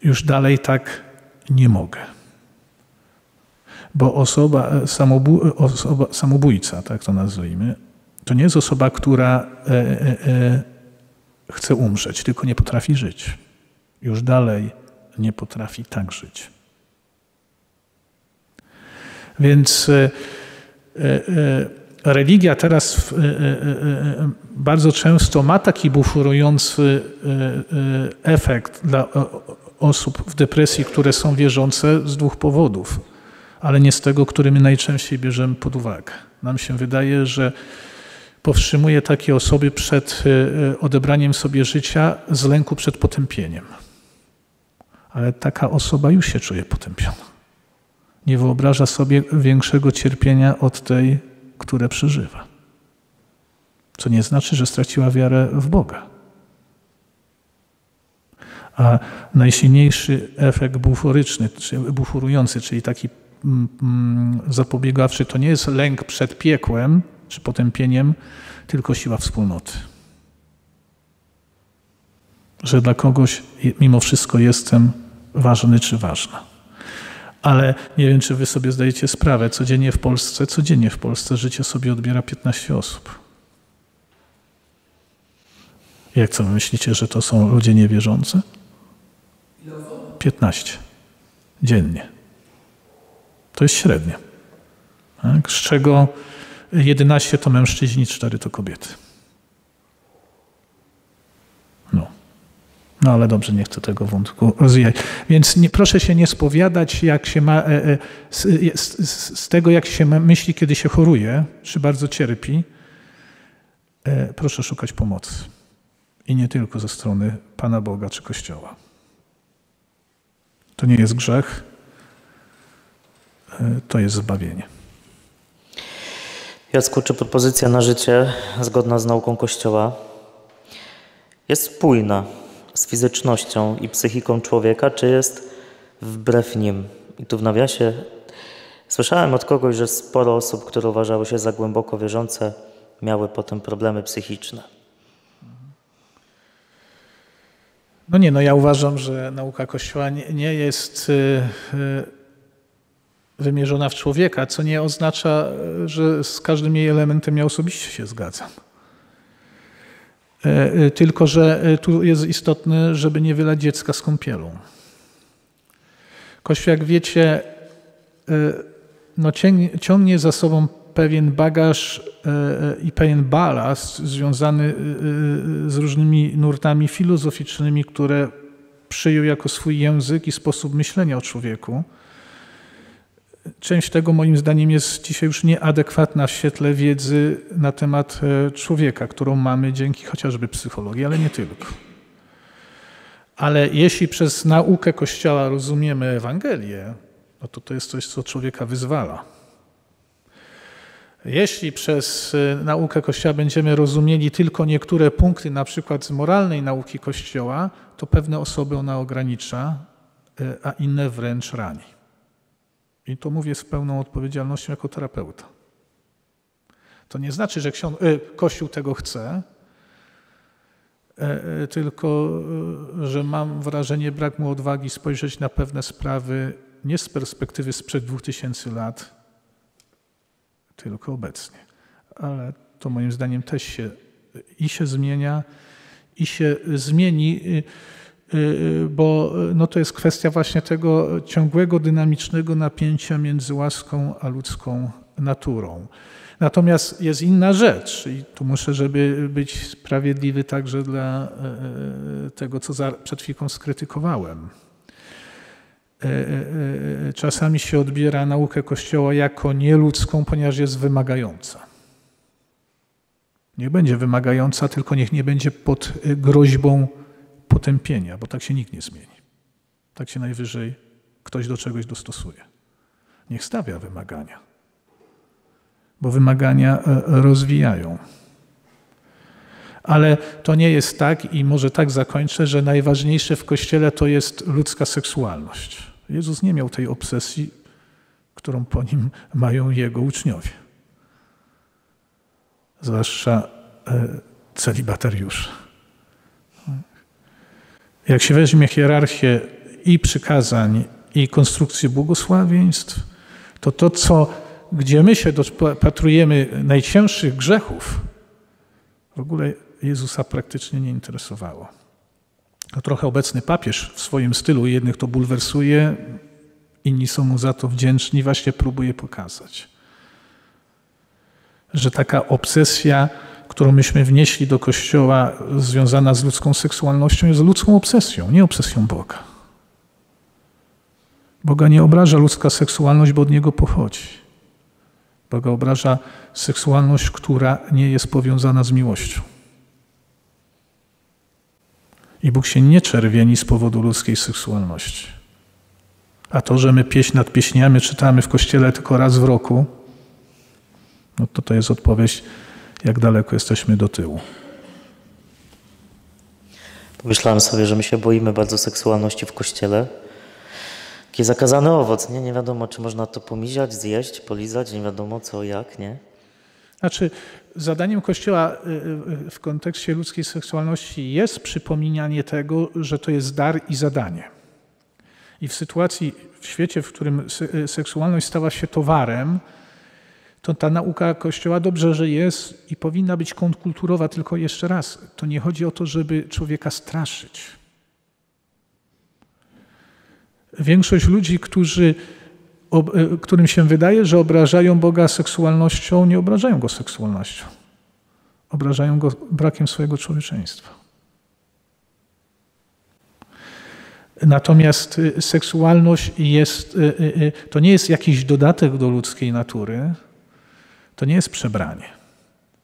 już dalej tak nie mogę. Bo osoba, osoba samobójca, tak to nazwijmy, to nie jest osoba, która e, e, e, chce umrzeć, tylko nie potrafi żyć. Już dalej nie potrafi tak żyć. Więc e, e, religia teraz e, e, e, bardzo często ma taki buforujący efekt dla osób w depresji, które są wierzące z dwóch powodów, ale nie z tego, który my najczęściej bierzemy pod uwagę. Nam się wydaje, że powstrzymuje takie osoby przed odebraniem sobie życia z lęku przed potępieniem. Ale taka osoba już się czuje potępiona. Nie wyobraża sobie większego cierpienia od tej które przeżywa. Co nie znaczy, że straciła wiarę w Boga. A najsilniejszy efekt buforyczny, czy buforujący, czyli taki mm, mm, zapobiegawczy, to nie jest lęk przed piekłem czy potępieniem, tylko siła wspólnoty. Że dla kogoś mimo wszystko jestem ważny czy ważna ale nie wiem, czy wy sobie zdajecie sprawę, codziennie w Polsce, codziennie w Polsce życie sobie odbiera 15 osób. Jak co, myślicie, że to są ludzie niewierzący? 15 dziennie. To jest średnie. Tak? Z czego 11 to mężczyźni, 4 to kobiety. No. No ale dobrze, nie chcę tego wątku rozwijać. Więc nie, proszę się nie spowiadać, jak się ma, e, e, z, z, z, tego, jak się myśli, kiedy się choruje, czy bardzo cierpi. E, proszę szukać pomocy. I nie tylko ze strony Pana Boga czy Kościoła. To nie jest grzech, e, to jest zbawienie. Jacku, czy propozycja na życie zgodna z nauką Kościoła jest spójna z fizycznością i psychiką człowieka, czy jest wbrew nim? I tu w nawiasie słyszałem od kogoś, że sporo osób, które uważały się za głęboko wierzące, miały potem problemy psychiczne. No nie, no ja uważam, że nauka Kościoła nie, jest y, y, wymierzona w człowieka, co nie oznacza, że z każdym jej elementem ja osobiście się zgadzam. Tylko, że tu jest istotne, żeby nie wylać dziecka z kąpielą. Kościół, jak wiecie, no ciągnie za sobą pewien bagaż i pewien balast związany z różnymi nurtami filozoficznymi, które przyjął jako swój język i sposób myślenia o człowieku. Część tego moim zdaniem jest dzisiaj już nieadekwatna w świetle wiedzy na temat e, człowieka, którą mamy dzięki chociażby psychologii, ale nie tylko. Ale jeśli przez naukę Kościoła rozumiemy Ewangelię, no to to jest coś, co człowieka wyzwala. Jeśli przez e, naukę Kościoła będziemy rozumieli tylko niektóre punkty, na przykład z moralnej nauki Kościoła, to pewne osoby ona ogranicza, e, a inne wręcz rani. I to mówię z pełną odpowiedzialnością jako terapeuta. To nie znaczy, że e, Kościół tego chce, e, e, tylko że mam wrażenie, brak mu odwagi spojrzeć na pewne sprawy nie z perspektywy sprzed 2000 lat, tylko obecnie. Ale to moim zdaniem też się i się zmienia, i się zmieni Y, y, bo y, no to jest kwestia właśnie tego ciągłego, dynamicznego napięcia między łaską a ludzką naturą. Natomiast jest inna rzecz, i tu muszę, żeby być sprawiedliwy także dla tego, co przed chwilą skrytykowałem. Czasami się odbiera naukę Kościoła jako nieludzką, ponieważ jest wymagająca. Niech będzie wymagająca, tylko niech nie będzie pod groźbą potępienia, bo tak się nikt nie zmieni. Tak się najwyżej ktoś do czegoś dostosuje. Niech stawia wymagania, bo wymagania e, rozwijają. Ale to nie jest tak, i może tak zakończę, że najważniejsze w kościele to jest ludzka seksualność. Jezus nie miał tej obsesji, którą po nim mają jego uczniowie. Zwłaszcza e, celibatariusze. Jak się weźmie hierarchię i przykazań, i konstrukcję błogosławieństw, to to, co, gdzie my się dopatrujemy najcięższych grzechów, w ogóle Jezusa praktycznie nie interesowało. Trochę obecny papież w swoim stylu, jednych to bulwersuje, inni są mu za to wdzięczni, właśnie próbuje pokazać, że taka obsesja którą myśmy wnieśli do Kościoła, związana z ludzką seksualnością, jest ludzką obsesją, nie obsesją Boga. Boga nie obraża ludzka seksualność, bo od Niego pochodzi. Boga obraża seksualność, która nie jest powiązana z miłością. I Bóg się nie czerwieni z powodu ludzkiej seksualności. A to, że my pieśń nad pieśniami czytamy w kościele tylko raz w roku, no to to jest odpowiedź jak daleko jesteśmy do tyłu. Pomyślałem sobie, że my się boimy bardzo seksualności w kościele. Taki zakazany owoc, nie? Nie wiadomo, czy można to pomiziać, zjeść, polizać, nie wiadomo co, jak, nie? Znaczy, zadaniem Kościoła y, y, w kontekście ludzkiej seksualności jest przypominanie tego, że to jest dar i zadanie. I w sytuacji, w świecie, w którym y, seksualność stała się towarem, to ta nauka Kościoła dobrze, że jest i powinna być kontrkulturowa, tylko jeszcze raz, to nie chodzi o to, żeby człowieka straszyć. Większość ludzi, którzy, którym się wydaje, że obrażają Boga seksualnością, nie obrażają go seksualnością. Obrażają go brakiem swojego człowieczeństwa. Natomiast y, seksualność jest, y, y, to nie jest jakiś dodatek do ludzkiej natury, to nie jest przebranie.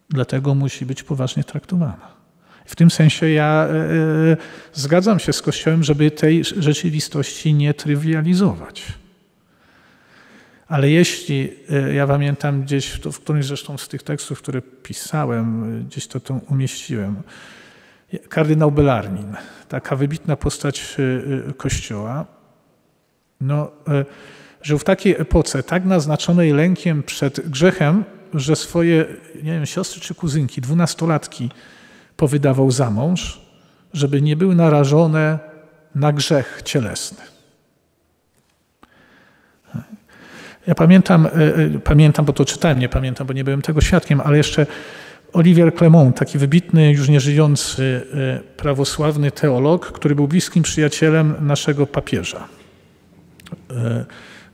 Dlatego musi być poważnie traktowana. W tym sensie ja zgadzam się z Kościołem, żeby tej rzeczywistości nie trywializować. Ale jeśli, ja pamiętam gdzieś, w którymś zresztą z tych tekstów, które pisałem, gdzieś to, to umieściłem, kardynał Belarmin, taka wybitna postać e, e, Kościoła, no, e, żył w takiej epoce, tak naznaczonej lękiem przed grzechem, że swoje, nie wiem, siostry czy kuzynki, dwunastolatki powydawał za mąż, żeby nie były narażone na grzech cielesny. Ja pamiętam, pamiętam, bo to czytałem, nie pamiętam, bo nie byłem tego świadkiem, ale jeszcze Olivier Clement, taki wybitny, już nieżyjący e, prawosławny teolog, który był bliskim przyjacielem naszego papieża. E,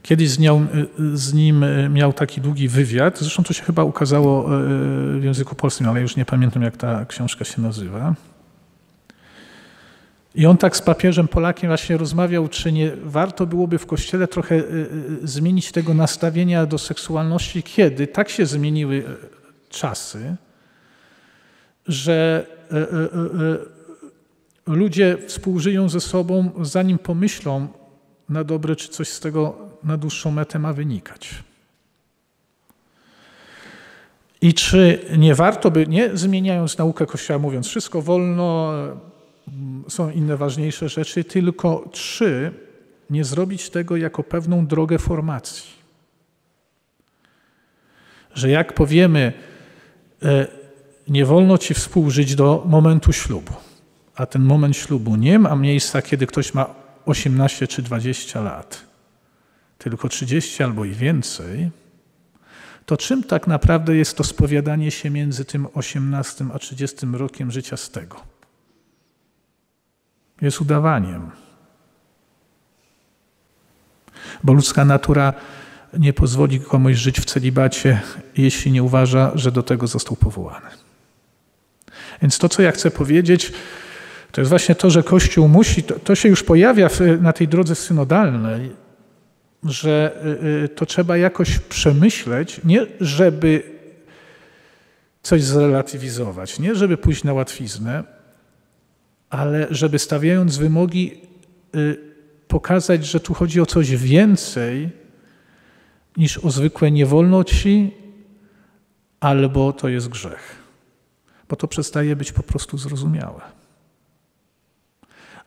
kiedyś z, nią, e, z nim miał taki długi wywiad, zresztą to się chyba ukazało w języku polskim, ale już nie pamiętam jak ta książka się nazywa. I on tak z papieżem Polakiem właśnie rozmawiał, czy nie warto byłoby w Kościele trochę zmienić tego nastawienia do seksualności, kiedy tak się zmieniły czasy, że ludzie współżyją ze sobą, zanim pomyślą na dobre, czy coś z tego na dłuższą metę ma wynikać. I czy nie warto by, nie zmieniając naukę Kościoła, mówiąc wszystko wolno, są inne ważniejsze rzeczy, tylko czy nie zrobić tego jako pewną drogę formacji. Że jak powiemy, nie wolno ci współżyć do momentu ślubu. A ten moment ślubu nie ma miejsca, kiedy ktoś ma 18 czy 20 lat, tylko 30 albo i więcej. To czym tak naprawdę jest to spowiadanie się między tym 18 a 30 rokiem życia z tego? Jest udawaniem. Bo ludzka natura nie pozwoli komuś żyć w celibacie, jeśli nie uważa, że do tego został powołany. Więc to, co ja chcę powiedzieć, to jest właśnie to, że Kościół musi, to, to się już pojawia w, na tej drodze synodalnej, że y, y, to trzeba jakoś przemyśleć, nie żeby coś zrelatywizować, nie żeby pójść na łatwiznę, ale żeby stawiając wymogi y, pokazać, że tu chodzi o coś więcej niż o zwykłe niewolności albo to jest grzech bo to przestaje być po prostu zrozumiałe.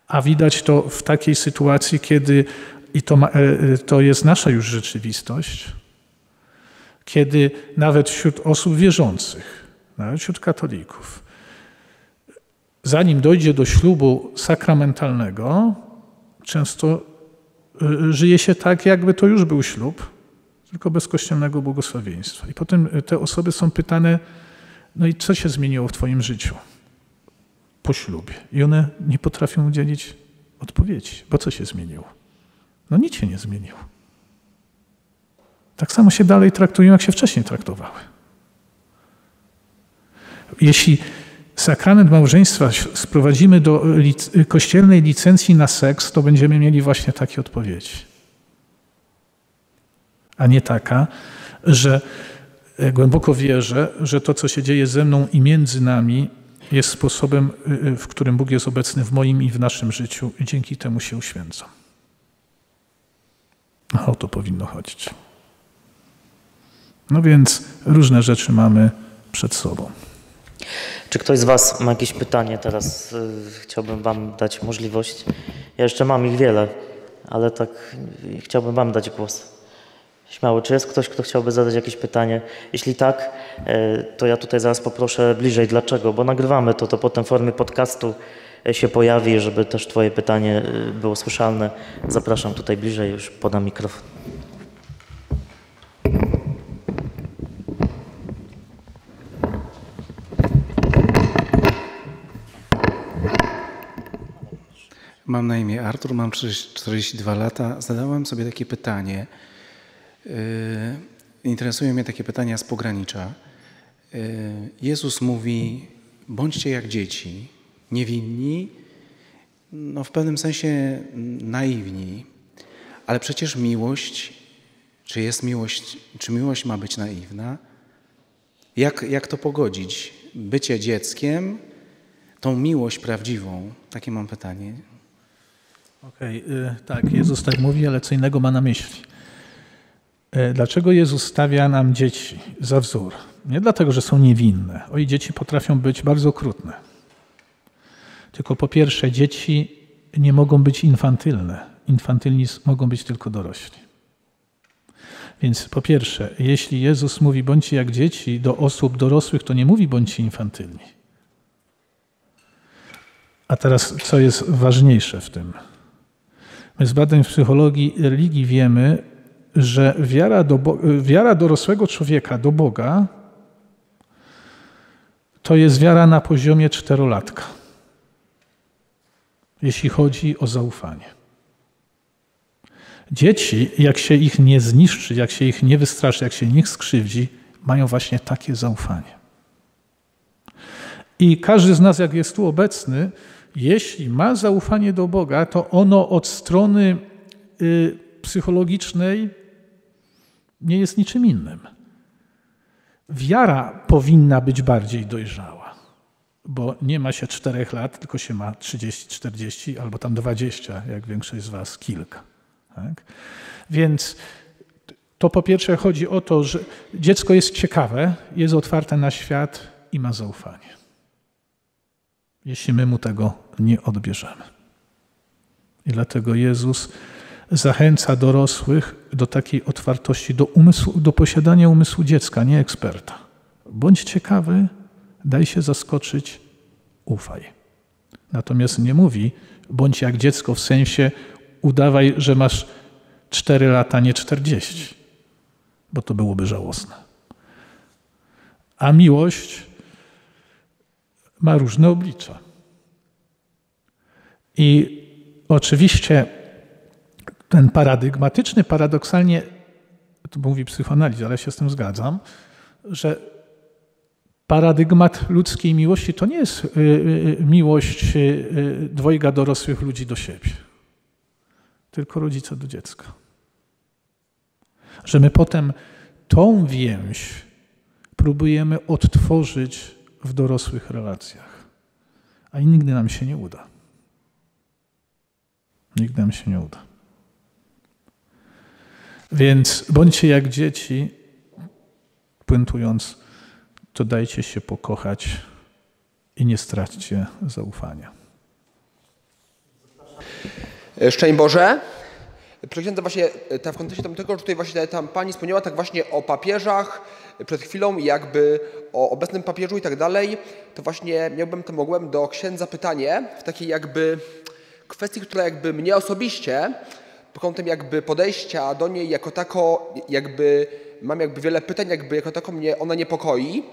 A widać to w takiej sytuacji, kiedy, i to, ma, e, to jest nasza już rzeczywistość, kiedy nawet wśród osób wierzących, nawet wśród katolików, zanim dojdzie do ślubu sakramentalnego, często e, żyje się tak, jakby to już był ślub, tylko bez kościelnego błogosławieństwa. I potem te osoby są pytane, no i co się zmieniło w Twoim życiu po ślubie? I one nie potrafią udzielić odpowiedzi, bo co się zmieniło? No nic się nie zmieniło. Tak samo się dalej traktują, jak się wcześniej traktowały. Jeśli sakrament małżeństwa sprowadzimy do kościelnej licencji na seks, to będziemy mieli właśnie takie odpowiedzi. A nie taka, że E, głęboko wierzę, że to, co się dzieje ze mną i między nami, jest sposobem, e, e, w którym Bóg jest obecny w moim i w naszym życiu, i dzięki temu się uświęcam. No, o to powinno chodzić. No więc różne rzeczy mamy przed sobą. Czy ktoś z Was ma jakieś pytanie? Teraz y, chciałbym Wam dać możliwość. Ja jeszcze mam ich wiele, ale tak y, chciałbym Wam dać głos. Śmiało, czy jest ktoś, kto chciałby zadać jakieś pytanie? Jeśli tak, e, to ja tutaj zaraz poproszę bliżej. Dlaczego? Bo nagrywamy to, to potem w formie podcastu się pojawi, żeby też Twoje pytanie było słyszalne. Zapraszam tutaj bliżej, już podam mikrofon. Mam na imię Artur, mam 42 lata. Zadałem sobie takie pytanie. Yy, interesują mnie takie pytania z pogranicza. Yy, Jezus mówi: bądźcie jak dzieci, niewinni, no w pewnym sensie naiwni, ale przecież miłość, czy jest miłość, czy miłość ma być naiwna? Jak, jak to pogodzić? Bycie dzieckiem, tą miłość prawdziwą? Takie mam pytanie. Okej, okay, tak, Jezus tak mówi, ale co innego ma na myśli. Y, dlaczego Jezus stawia nam dzieci za wzór? Nie dlatego, że są niewinne. Oj, dzieci potrafią być bardzo okrutne. Tylko po pierwsze, dzieci nie mogą być infantylne. Infantylni mogą być tylko dorośli. Więc po pierwsze, jeśli Jezus mówi bądźcie jak dzieci do osób dorosłych, to nie mówi bądźcie infantylni. A teraz, co jest ważniejsze w tym? My z badań w psychologii religii wiemy, że wiara, do, wiara dorosłego człowieka do Boga to jest wiara na poziomie czterolatka, jeśli chodzi o zaufanie. Dzieci, jak się ich nie zniszczy, jak się ich nie wystraszy, jak się ich skrzywdzi, mają właśnie takie zaufanie. I każdy z nas, jak jest tu obecny, jeśli ma zaufanie do Boga, to ono od strony y, psychologicznej nie jest niczym innym. Wiara powinna być bardziej dojrzała, bo nie ma się czterech lat, tylko się ma 30, 40 albo tam 20, jak większość z Was, kilka. Tak? Więc to po pierwsze chodzi o to, że dziecko jest ciekawe, jest otwarte na świat i ma zaufanie. Jeśli my mu tego nie odbierzemy. I dlatego Jezus zachęca dorosłych do takiej otwartości, do, umysłu, do posiadania umysłu dziecka, nie eksperta. Bądź ciekawy, daj się zaskoczyć, ufaj. Natomiast nie mówi, bądź jak dziecko w sensie udawaj, że masz 4 lata, nie 40, bo to byłoby żałosne. A miłość ma różne oblicza. I oczywiście ten paradygmatyczny, paradoksalnie, to mówi psychoanaliza, ale się z tym zgadzam, że paradygmat ludzkiej miłości to nie jest y, y, y, miłość dwojga dorosłych ludzi do siebie, tylko rodzica do dziecka. Że my potem tą więź próbujemy odtworzyć w dorosłych relacjach, a nigdy nam się nie uda. Nigdy nam się nie uda. Więc bądźcie jak dzieci, puentując, to dajcie się pokochać i nie straćcie zaufania. Szczęść Boże. Proszę właśnie w kontekście tego, że tutaj właśnie tam Pani wspomniała tak właśnie o papieżach przed chwilą, jakby o obecnym papieżu i tak dalej, to właśnie miałbym to mogłem do księdza pytanie w takiej jakby kwestii, która jakby mnie osobiście pod kątem jakby podejścia do niej jako tako, jakby mam jakby wiele pytań, jakby jako tako mnie ona niepokoi,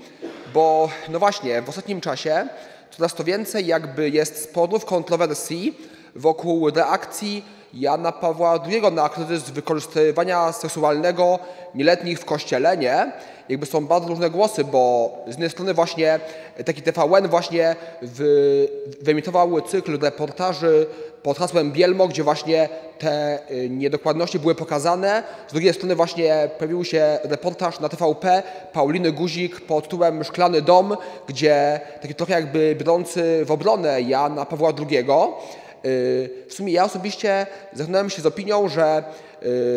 bo no właśnie w ostatnim czasie coraz to więcej jakby jest sporów, kontrowersji wokół reakcji Jana Pawła II na kryzys wykorzystywania seksualnego nieletnich w kościele, nie? Jakby są bardzo różne głosy, bo z jednej strony właśnie taki TVN właśnie wyemitował cykl reportaży pod hasłem Bielmo, gdzie właśnie te y, niedokładności były pokazane. Z drugiej strony właśnie pojawił się reportaż na TVP Pauliny Guzik pod tytułem Szklany Dom, gdzie taki trochę jakby biorący w obronę Jana Pawła II. Y, w sumie ja osobiście zetknąłem się z opinią, że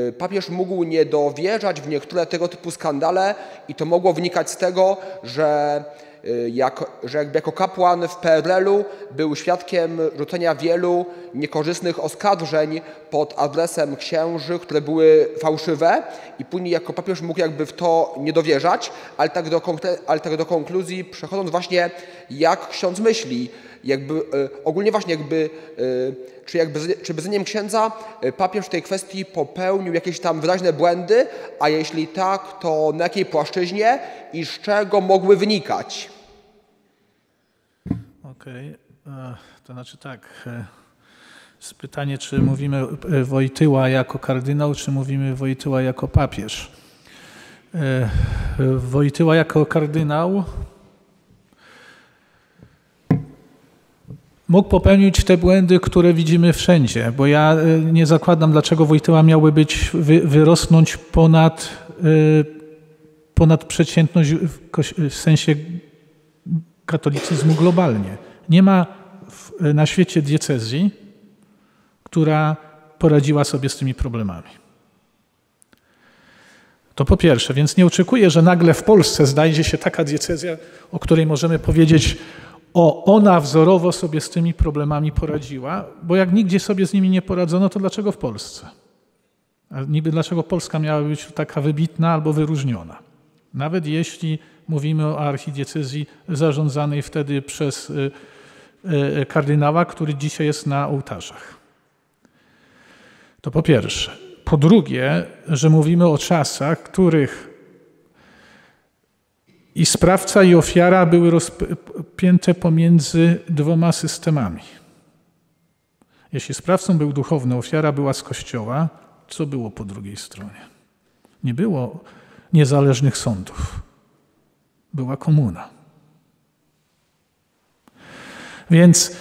y, papież mógł nie dowierzać w niektóre tego typu skandale i to mogło wynikać z tego, że Y, jak, że jakby jako kapłan w PRL-u był świadkiem rzucenia wielu niekorzystnych oskarżeń pod adresem księży, które były fałszywe i później jako papież mógł jakby w to nie dowierzać, ale tak do, ale tak do konkluzji przechodząc właśnie jak ksiądz myśli, jakby y, ogólnie właśnie jakby y, czy jakby czy zdaniem księdza papież w tej kwestii popełnił jakieś tam wyraźne błędy, a jeśli tak, to na jakiej płaszczyźnie i z czego mogły wynikać? Okej, okay. to znaczy tak. E, Jest pytanie, czy mówimy e, Wojtyła jako kardynał, czy mówimy Wojtyła jako papież. E, Wojtyła jako kardynał mógł popełnić te błędy, które widzimy wszędzie, bo ja e, nie zakładam, dlaczego Wojtyła miałby być, wy, wyrosnąć ponad, ponad przeciętność w, w sensie katolicyzmu globalnie. Nie ma w, na świecie diecezji, która poradziła sobie z tymi problemami. To po pierwsze, więc nie oczekuję, że nagle w Polsce znajdzie się taka diecezja, o której możemy powiedzieć, o ona wzorowo sobie z tymi problemami poradziła, bo jak nigdzie sobie z nimi nie poradzono, to dlaczego w Polsce? A niby dlaczego Polska miała być taka wybitna albo wyróżniona? Nawet jeśli mówimy o archidiecezji zarządzanej wtedy przez y, y, kardynała, który dzisiaj jest na ołtarzach. To po pierwsze. Po drugie, że mówimy o czasach, których i sprawca, i ofiara były rozpięte pomiędzy dwoma systemami. Jeśli sprawcą był duchowny, ofiara była z kościoła, co było po drugiej stronie? Nie było niezależnych sądów. Była komuna. Więc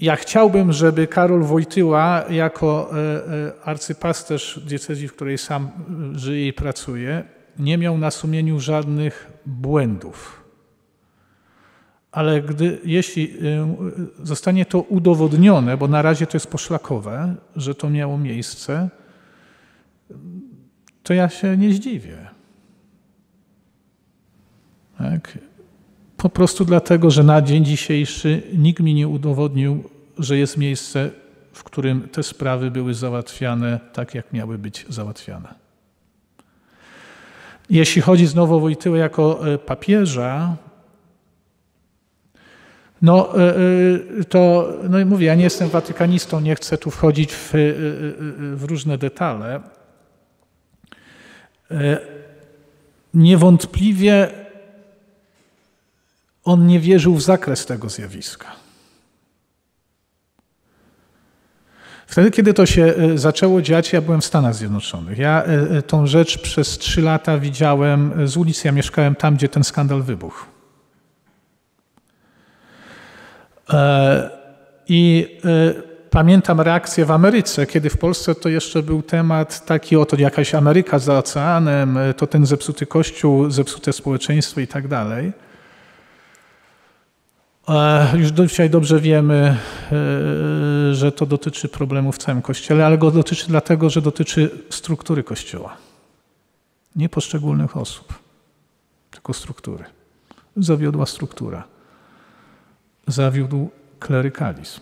ja chciałbym, żeby Karol Wojtyła jako e, e, arcypasterz diecezji, w której sam e, żyje i pracuje, nie miał na sumieniu żadnych błędów. Ale gdy, jeśli zostanie to udowodnione, bo na razie to jest poszlakowe, że to miało miejsce, to ja się nie zdziwię. Tak? Po prostu dlatego, że na dzień dzisiejszy nikt mi nie udowodnił, że jest miejsce, w którym te sprawy były załatwiane tak, jak miały być załatwiane. Jeśli chodzi znowu o Wojtyłę jako e, papieża, no e, e, to no mówię, ja nie jestem watykanistą, nie chcę tu wchodzić w, w różne detale. Niewątpliwie on nie wierzył w zakres tego zjawiska. Wtedy, kiedy to się e, zaczęło dziać, ja byłem w Stanach Zjednoczonych. Ja e, e, tą rzecz przez trzy lata widziałem z ulicy. Ja mieszkałem tam, gdzie ten skandal wybuchł. I pamiętam reakcję w Ameryce, kiedy w Polsce to jeszcze był temat taki oto jakaś Ameryka za oceanem, to ten zepsuty kościół, zepsute społeczeństwo i tak dalej. Już dzisiaj dobrze wiemy, e, że to dotyczy problemu w całym Kościele, ale go dotyczy dlatego, że dotyczy struktury Kościoła. Nie poszczególnych osób, tylko struktury. Zawiodła struktura. Zawiódł klerykalizm.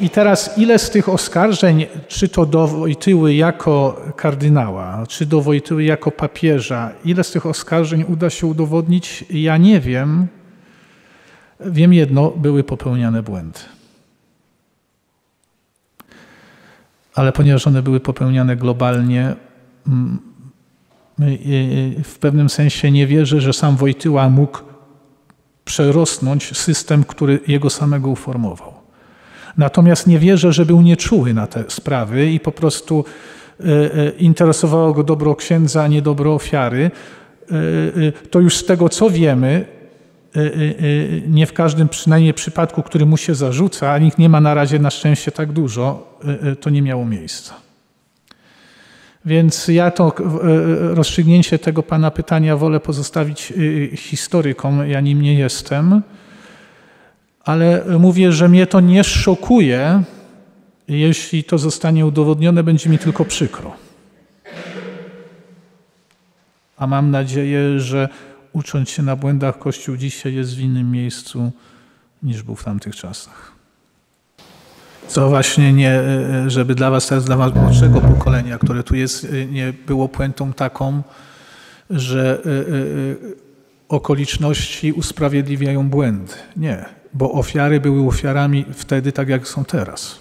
I teraz ile z tych oskarżeń, czy to do Wojtyły jako kardynała, czy do Wojtyły jako papieża, ile z tych oskarżeń uda się udowodnić, ja nie wiem, Wiem jedno, były popełniane błędy. Ale ponieważ one były popełniane globalnie, mm, w pewnym sensie nie wierzę, że sam Wojtyła mógł przerosnąć system, który jego samego uformował. Natomiast nie wierzę, że był nieczuły na te sprawy i po prostu e, interesowało go dobro księdza, a nie dobro ofiary. To już z tego, co wiemy, Y, y, y, nie w każdym przynajmniej przypadku, który mu się zarzuca, a ich nie ma na razie na szczęście tak dużo, to nie miało miejsca. Więc ja to rozstrzygnięcie tego Pana pytania wolę pozostawić historykom, ja nim nie jestem, ale mówię, że mnie to nie szokuje, jeśli to zostanie udowodnione, będzie mi tylko przykro. A mam nadzieję, że ucząc się na błędach, Kościół dzisiaj jest w innym miejscu niż był w tamtych czasach. Co właśnie nie, żeby dla was teraz, dla was młodszego pokolenia, które tu jest, nie było puentą taką, że e, e, okoliczności usprawiedliwiają błędy. Nie, bo ofiary były ofiarami wtedy tak, jak są teraz.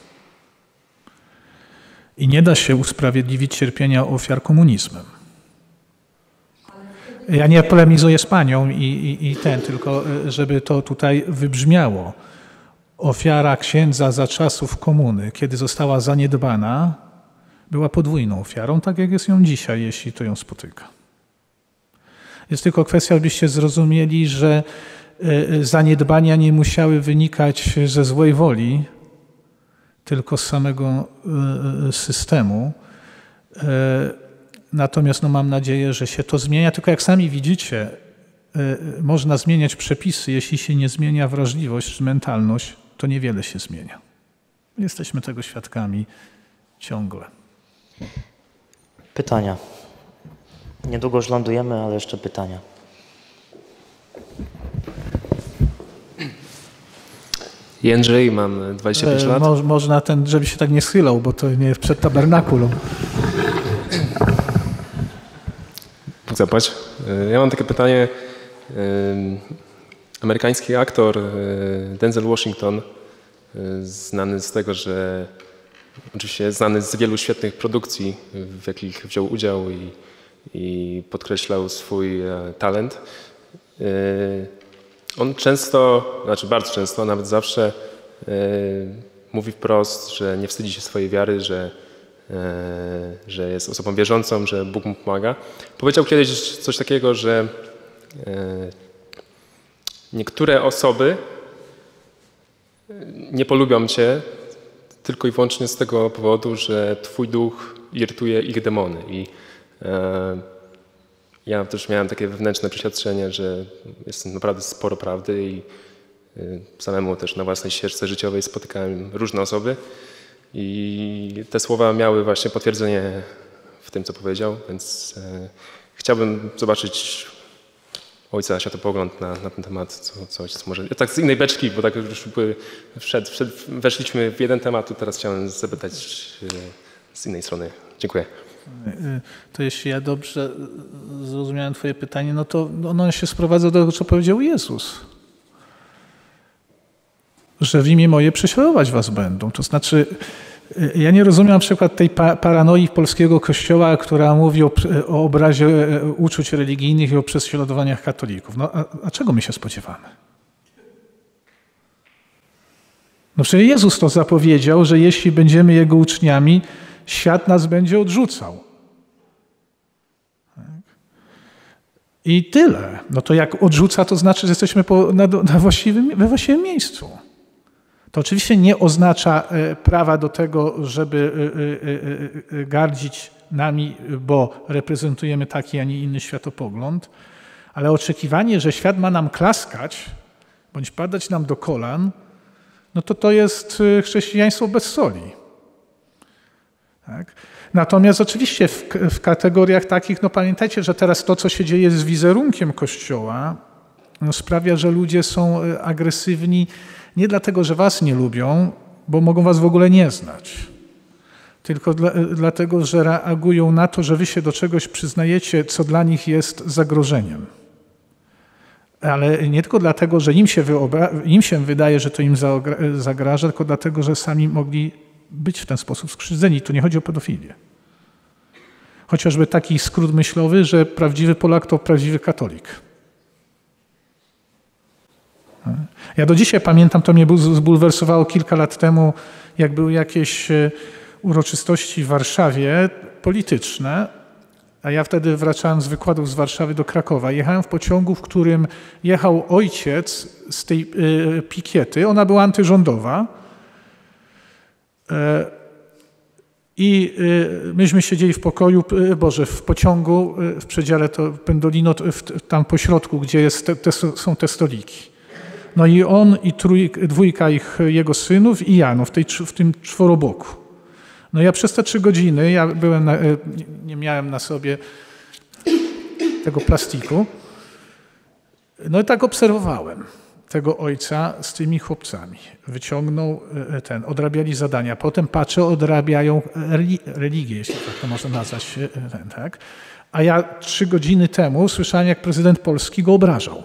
I nie da się usprawiedliwić cierpienia ofiar komunizmem. Ja nie polemizuję z panią i, i, i ten, tylko e, żeby to tutaj wybrzmiało. ofiara księdza za czasów komuny, kiedy została zaniedbana, była podwójną ofiarą, tak jak jest ją dzisiaj, jeśli to ją spotyka. Jest tylko kwestia, abyście zrozumieli, że e, zaniedbania nie musiały wynikać ze złej woli, tylko z samego e, systemu. Natomiast no, mam nadzieję, że się to zmienia. Tylko jak sami widzicie, można zmieniać przepisy, jeśli się nie zmienia wrażliwość czy mentalność, to niewiele się zmienia. Jesteśmy tego świadkami ciągle. Pytania. Niedługo już lądujemy, ale jeszcze pytania. Jędrzej, mam 25 E, lat. Mo, można ten, żeby się tak nie schylał, bo to nie jest przed tabernakulum. Zapłać. E, Ja mam takie pytanie. E, Amerykański aktor e, Denzel Washington, znany z tego, że oczywiście znany z wielu świetnych produkcji, w jakich wziął udział i, i podkreślał swój talent. On często, znaczy bardzo często, nawet zawsze mówi wprost, że nie wstydzi się swojej wiary, że, że jest osobą wierzącą, że Bóg mu pomaga. Powiedział kiedyś coś takiego, że e, niektóre osoby nie polubią cię tylko i wyłącznie z tego powodu, że twój duch irytuje ich demony. I e, ja też miałem takie wewnętrzne przeświadczenie, że jest naprawdę sporo prawdy i samemu też na własnej ścieżce życiowej spotykałem różne osoby i te słowa miały właśnie potwierdzenie w tym, co powiedział, więc e, chciałbym zobaczyć ojca światopogląd na, na ten temat, co, co ojciec może... Tak z innej beczki, bo tak już wszedł, wszedł, weszliśmy w jeden temat, to teraz chciałem zapytać e, z innej strony. Dziękuję. To jeśli ja dobrze zrozumiałem Twoje pytanie, no to ono się sprowadza do tego, co powiedział Jezus. Że w imię moje prześladować was będą. To znaczy, ja nie rozumiem na przykład tej pa paranoi polskiego kościoła, która mówi o, o obrazie uczuć religijnych i o prześladowaniach katolików. No a, a czego my się spodziewamy? No przecież Jezus to zapowiedział, że jeśli będziemy Jego uczniami, świat nas będzie odrzucał. I tyle. No to jak odrzuca, to znaczy, że jesteśmy po, na, na właściwym, we właściwym miejscu. To oczywiście nie oznacza e, prawa do tego, żeby e, e, gardzić nami, bo reprezentujemy taki, a nie inny światopogląd, ale oczekiwanie, że świat ma nam klaskać, bądź padać nam do kolan, no to to jest chrześcijaństwo bez soli. Tak? Natomiast oczywiście w, w, kategoriach takich, no pamiętajcie, że teraz to, co się dzieje z wizerunkiem Kościoła, no sprawia, że ludzie są agresywni nie dlatego, że was nie lubią, bo mogą was w ogóle nie znać, tylko dla, dlatego, że reagują na to, że wy się do czegoś przyznajecie, co dla nich jest zagrożeniem. Ale nie tylko dlatego, że im się, im się wydaje, że to im zagraża, tylko dlatego, że sami mogli być w ten sposób skrzywdzeni. Tu nie chodzi o pedofilię. Chociażby taki skrót myślowy, że prawdziwy Polak to prawdziwy katolik. Ja do dzisiaj pamiętam, to mnie zbulwersowało kilka lat temu, jak były jakieś uroczystości w Warszawie polityczne, a ja wtedy wracałem z wykładów z Warszawy do Krakowa. Jechałem w pociągu, w którym jechał ojciec z tej pikiety. Ona była antyrządowa. I myśmy siedzieli w pokoju, Boże, w pociągu, w przedziale to Pendolino, tam po środku, gdzie jest te, te, są te stoliki. No i on i dwójka ich, jego synów i ja, no w, tej, w tym czworoboku. No ja przez te trzy godziny, ja byłem na, nie miałem na sobie tego plastiku, no i tak obserwowałem tego ojca z tymi chłopcami. Wyciągnął ten, odrabiali zadania. Potem patrzę, odrabiają religię, jeśli tak to można nazwać. Ten, tak? A ja trzy godziny temu słyszałem, jak prezydent Polski go obrażał.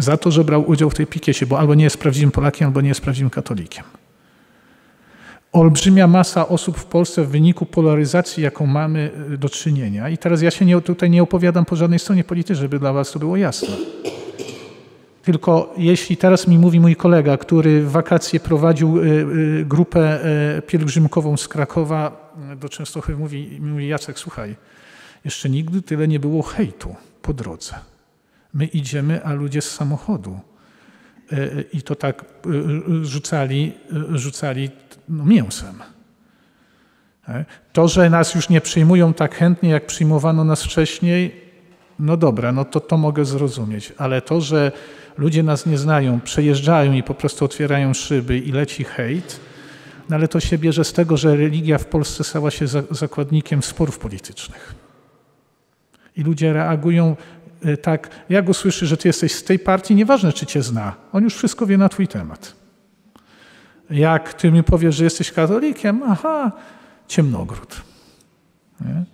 Za to, że brał udział w tej pikiecie, bo albo nie jest prawdziwym Polakiem, albo nie jest prawdziwym katolikiem. Olbrzymia masa osób w Polsce w wyniku polaryzacji, jaką mamy do czynienia. I teraz ja się nie, tutaj nie opowiadam po żadnej stronie politycznej, żeby dla was to było jasne. Tylko jeśli teraz mi mówi mój kolega, który w wakacje prowadził y, y, grupę y, pielgrzymkową z Krakowa y, do Częstochowy, mówi, mówi Jacek, słuchaj, jeszcze nigdy tyle nie było hejtu po drodze. My idziemy, a ludzie z samochodu. Y, y, I to tak y, rzucali, rzucali no, mięsem. E, To, że nas już nie przyjmują tak chętnie, jak przyjmowano nas wcześniej, no dobra, no to to mogę zrozumieć, ale to, że ludzie nas nie znają, przejeżdżają i po prostu otwierają szyby i leci hejt, no ale to się bierze z tego, że religia w Polsce stała się za- zakładnikiem sporów politycznych. I ludzie reagują tak, jak usłyszy, że ty jesteś z tej partii, nieważne czy cię zna, on już wszystko wie na twój temat. Jak ty mi powiesz, że jesteś katolikiem, aha, ciemnogród. Nie?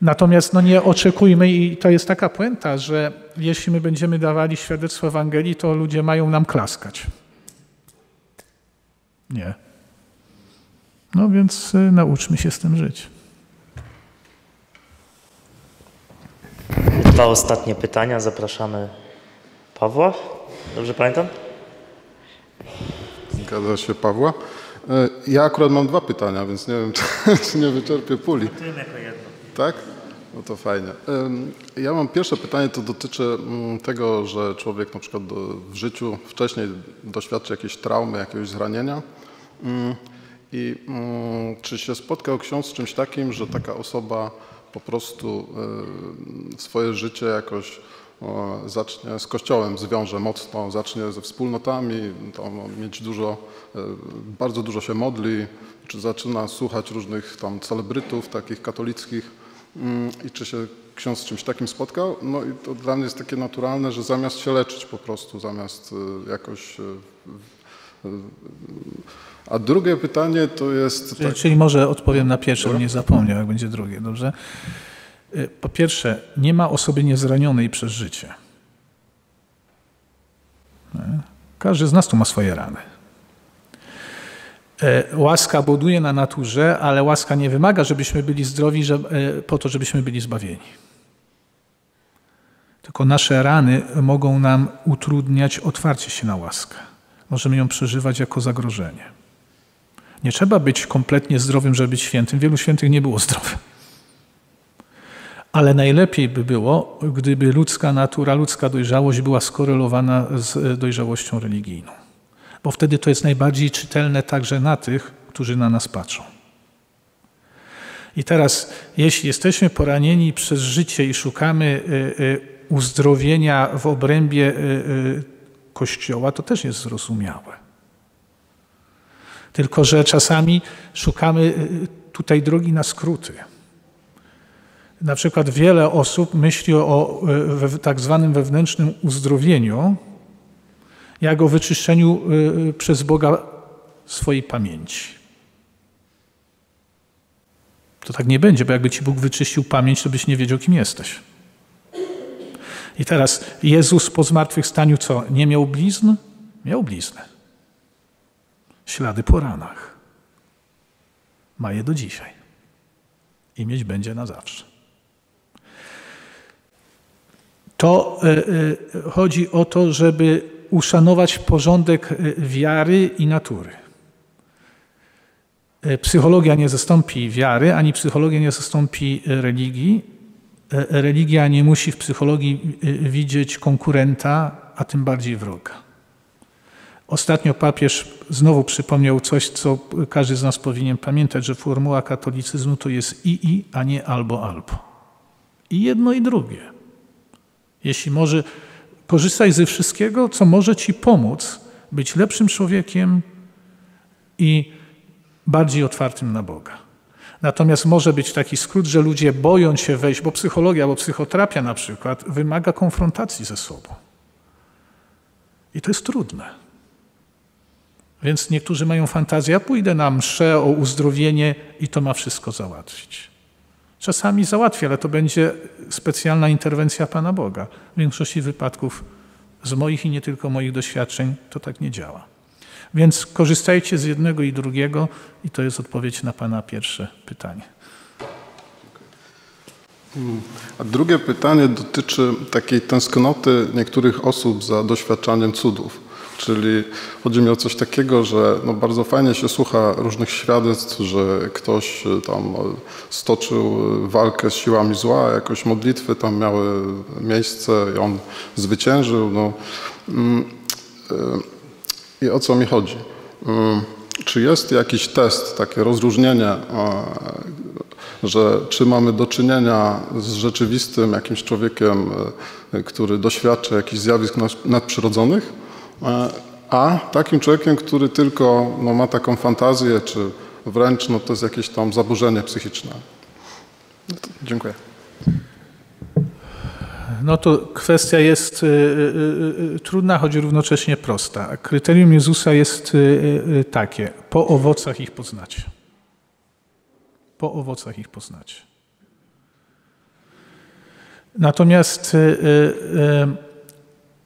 Natomiast no nie oczekujmy, i to jest taka puenta, że jeśli my będziemy dawali świadectwo Ewangelii, to ludzie mają nam klaskać. Nie. No więc y, nauczmy się z tym żyć. Dwa ostatnie pytania. Zapraszamy Pawła. Dobrze pamiętam? Zgadza się Pawła. E, Ja akurat mam dwa pytania, więc nie wiem, czy, czy nie wyczerpię puli. Jako jedno. Tak? No to fajnie. Ja mam pierwsze pytanie, to dotyczy mm, tego, że człowiek na przykład do, w życiu wcześniej doświadczy jakiejś traumy, jakiegoś zranienia. Mm, I mm, czy się spotkał ksiądz z czymś takim, że taka osoba po prostu e, swoje życie jakoś zacznie z Kościołem, zwiąże mocno, zacznie ze wspólnotami, mieć dużo, e, bardzo dużo się modli, czy zaczyna słuchać różnych tam celebrytów takich katolickich mm, i czy się ksiądz z czymś takim spotkał? No i to dla mnie jest takie naturalne, że zamiast się leczyć po prostu, zamiast e, jakoś... A drugie pytanie to jest... Czyli, tak- czyli może odpowiem na pierwsze, bo nie zapomniał, jak będzie drugie, dobrze? Y, Po pierwsze, nie ma osoby niezranionej przez życie. Nie? Każdy z nas tu ma swoje rany. E, Łaska buduje na naturze, ale łaska nie wymaga, żebyśmy byli zdrowi po to, żebyśmy byli zbawieni. Tylko nasze rany mogą nam utrudniać otwarcie się na łaskę. Możemy ją przeżywać jako zagrożenie. Nie trzeba być kompletnie zdrowym, żeby być świętym. Wielu świętych nie było zdrowych. Ale najlepiej by było, gdyby ludzka natura, ludzka dojrzałość była skorelowana z e, dojrzałością religijną. Bo wtedy to jest najbardziej czytelne także na tych, którzy na nas patrzą. I teraz, jeśli jesteśmy poranieni przez życie i szukamy y, y, uzdrowienia w obrębie Kościoła, to też jest zrozumiałe. Tylko, że czasami szukamy y, tutaj drogi na skróty. Na przykład wiele osób myśli o y, tak zwanym wewnętrznym uzdrowieniu, jak o wyczyszczeniu y, przez Boga swojej pamięci. To tak nie będzie, bo jakby ci Bóg wyczyścił pamięć, to byś nie wiedział, kim jesteś. I teraz Jezus po zmartwychwstaniu co? Nie miał blizn? Miał bliznę. Ślady po ranach. Ma je do dzisiaj. I mieć będzie na zawsze. To y, y, chodzi o to, żeby uszanować porządek y, wiary i natury. Psychologia nie zastąpi wiary, ani psychologia nie zastąpi religii. Religia nie musi w psychologii widzieć konkurenta, a tym bardziej wroga. Ostatnio papież znowu przypomniał coś, co każdy z nas powinien pamiętać, że formuła katolicyzmu to jest i i, a nie albo albo. I jedno i drugie. Jeśli może, korzystaj ze wszystkiego, co może ci pomóc być lepszym człowiekiem i bardziej otwartym na Boga. Natomiast może być taki skrót, że ludzie boją się wejść, bo psychologia, bo psychoterapia na przykład wymaga konfrontacji ze sobą. I to jest trudne. Więc niektórzy mają fantazję, ja pójdę na mszę o uzdrowienie i to ma wszystko załatwić. Czasami załatwi, ale to będzie specjalna interwencja Pana Boga. W większości wypadków z moich i nie tylko moich doświadczeń to tak nie działa. Więc korzystajcie z jednego i drugiego i to jest odpowiedź na Pana pierwsze pytanie. A drugie pytanie dotyczy takiej tęsknoty niektórych osób za doświadczaniem cudów. Czyli chodzi mi o coś takiego, że no bardzo fajnie się słucha różnych świadectw, że ktoś e, tam e, stoczył e, walkę z siłami zła, jakoś modlitwy tam miały miejsce i on zwyciężył. No. Mm, I o co mi chodzi? Mm, czy jest jakiś test, takie rozróżnienie, że czy mamy do czynienia z rzeczywistym jakimś człowiekiem, który doświadcza jakichś zjawisk nadprzyrodzonych, a takim człowiekiem, który tylko no, ma taką fantazję, czy wręcz no, to jest jakieś tam zaburzenie psychiczne. No dziękuję. No to kwestia jest y, y, y, trudna, choć równocześnie prosta. Kryterium Jezusa jest takie: po owocach ich poznacie. Po owocach ich poznacie. Natomiast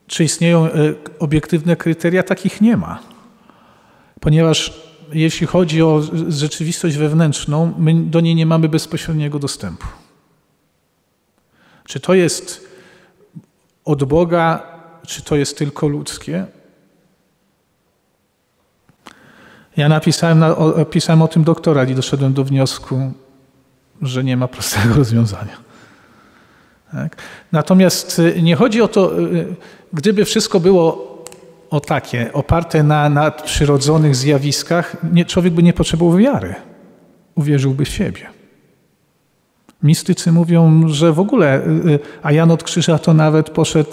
czy istnieją e, obiektywne kryteria? Takich nie ma. Ponieważ jeśli chodzi o rzeczywistość wewnętrzną, my do niej nie mamy bezpośredniego dostępu. Czy to jest od Boga, czy to jest tylko ludzkie? Ja napisałem, o, pisałem o tym doktorat i doszedłem do wniosku, że nie ma prostego rozwiązania. Tak? Natomiast y, nie chodzi o to, y, gdyby wszystko było o takie, oparte na nadprzyrodzonych zjawiskach, nie, człowiek by nie potrzebował wiary. Uwierzyłby w siebie. Mistycy mówią, że w ogóle, a Jan od Krzyża to nawet poszedł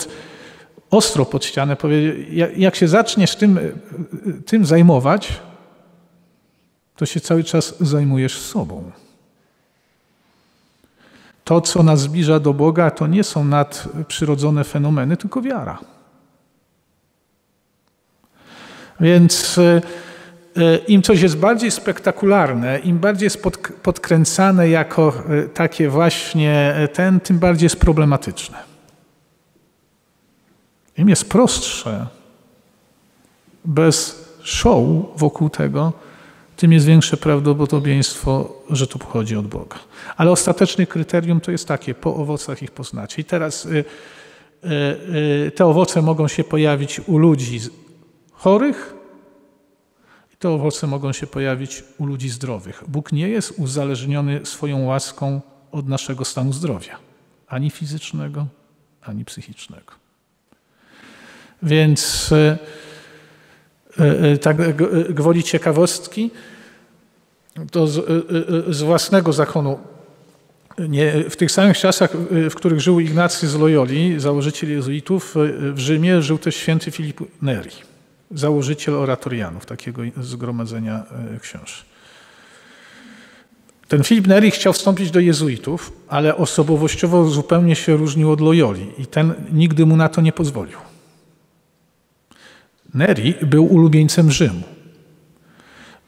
ostro pod ścianę, powiedział, jak się zaczniesz tym, tym zajmować, to się cały czas zajmujesz sobą. To, co nas zbliża do Boga, to nie są nadprzyrodzone fenomeny, tylko wiara. Więc e, e, im coś jest bardziej spektakularne, im bardziej jest podkręcane jako e, takie właśnie ten, tym bardziej jest problematyczne. Im jest prostsze, bez show wokół tego, tym jest większe prawdopodobieństwo, że to pochodzi od Boga. Ale ostateczne kryterium to jest takie, po owocach ich poznacie. I teraz y, y, y, te owoce mogą się pojawić u ludzi chorych, i te owoce mogą się pojawić u ludzi zdrowych. Bóg nie jest uzależniony swoją łaską od naszego stanu zdrowia, ani fizycznego, ani psychicznego. Więc e, tak e, gwoli ciekawostki, to z, z, własnego zakonu. Nie, w tych samych czasach, w których żył Ignacy z Loyoli, założyciel jezuitów, w Rzymie żył też święty Filip Neri, założyciel oratorianów, takiego zgromadzenia książ. Ten Filip Neri chciał wstąpić do jezuitów, ale osobowościowo zupełnie się różnił od Loyoli i ten nigdy mu na to nie pozwolił. Neri był ulubieńcem Rzymu.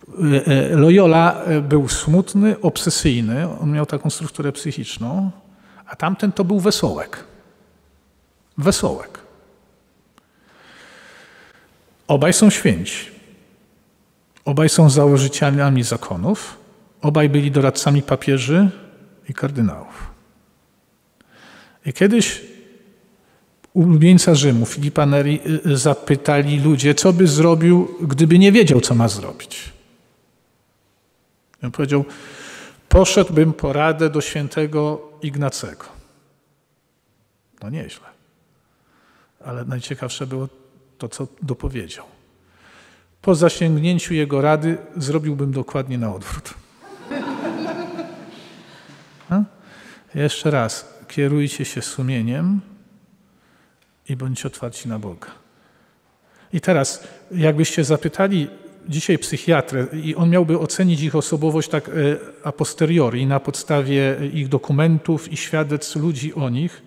E, e, Loyola e, był smutny, obsesyjny, on miał taką strukturę psychiczną, a tamten to był wesołek. Wesołek. Obaj są święci. Obaj są założycielami zakonów. Obaj byli doradcami papieży i kardynałów. I kiedyś ulubieńca Rzymu, Filipa Neri, y, y, zapytali ludzie, co by zrobił, gdyby nie wiedział, co ma zrobić. On powiedział, poszedłbym po radę do świętego Ignacego. No nieźle. Ale najciekawsze było to, co dopowiedział. Po zasięgnięciu jego rady zrobiłbym dokładnie na odwrót. A? Jeszcze raz, kierujcie się sumieniem, i bądźcie otwarci na Boga. I teraz, jakbyście zapytali dzisiaj psychiatrę i on miałby ocenić ich osobowość tak e, a posteriori, na podstawie ich dokumentów i świadectw ludzi o nich,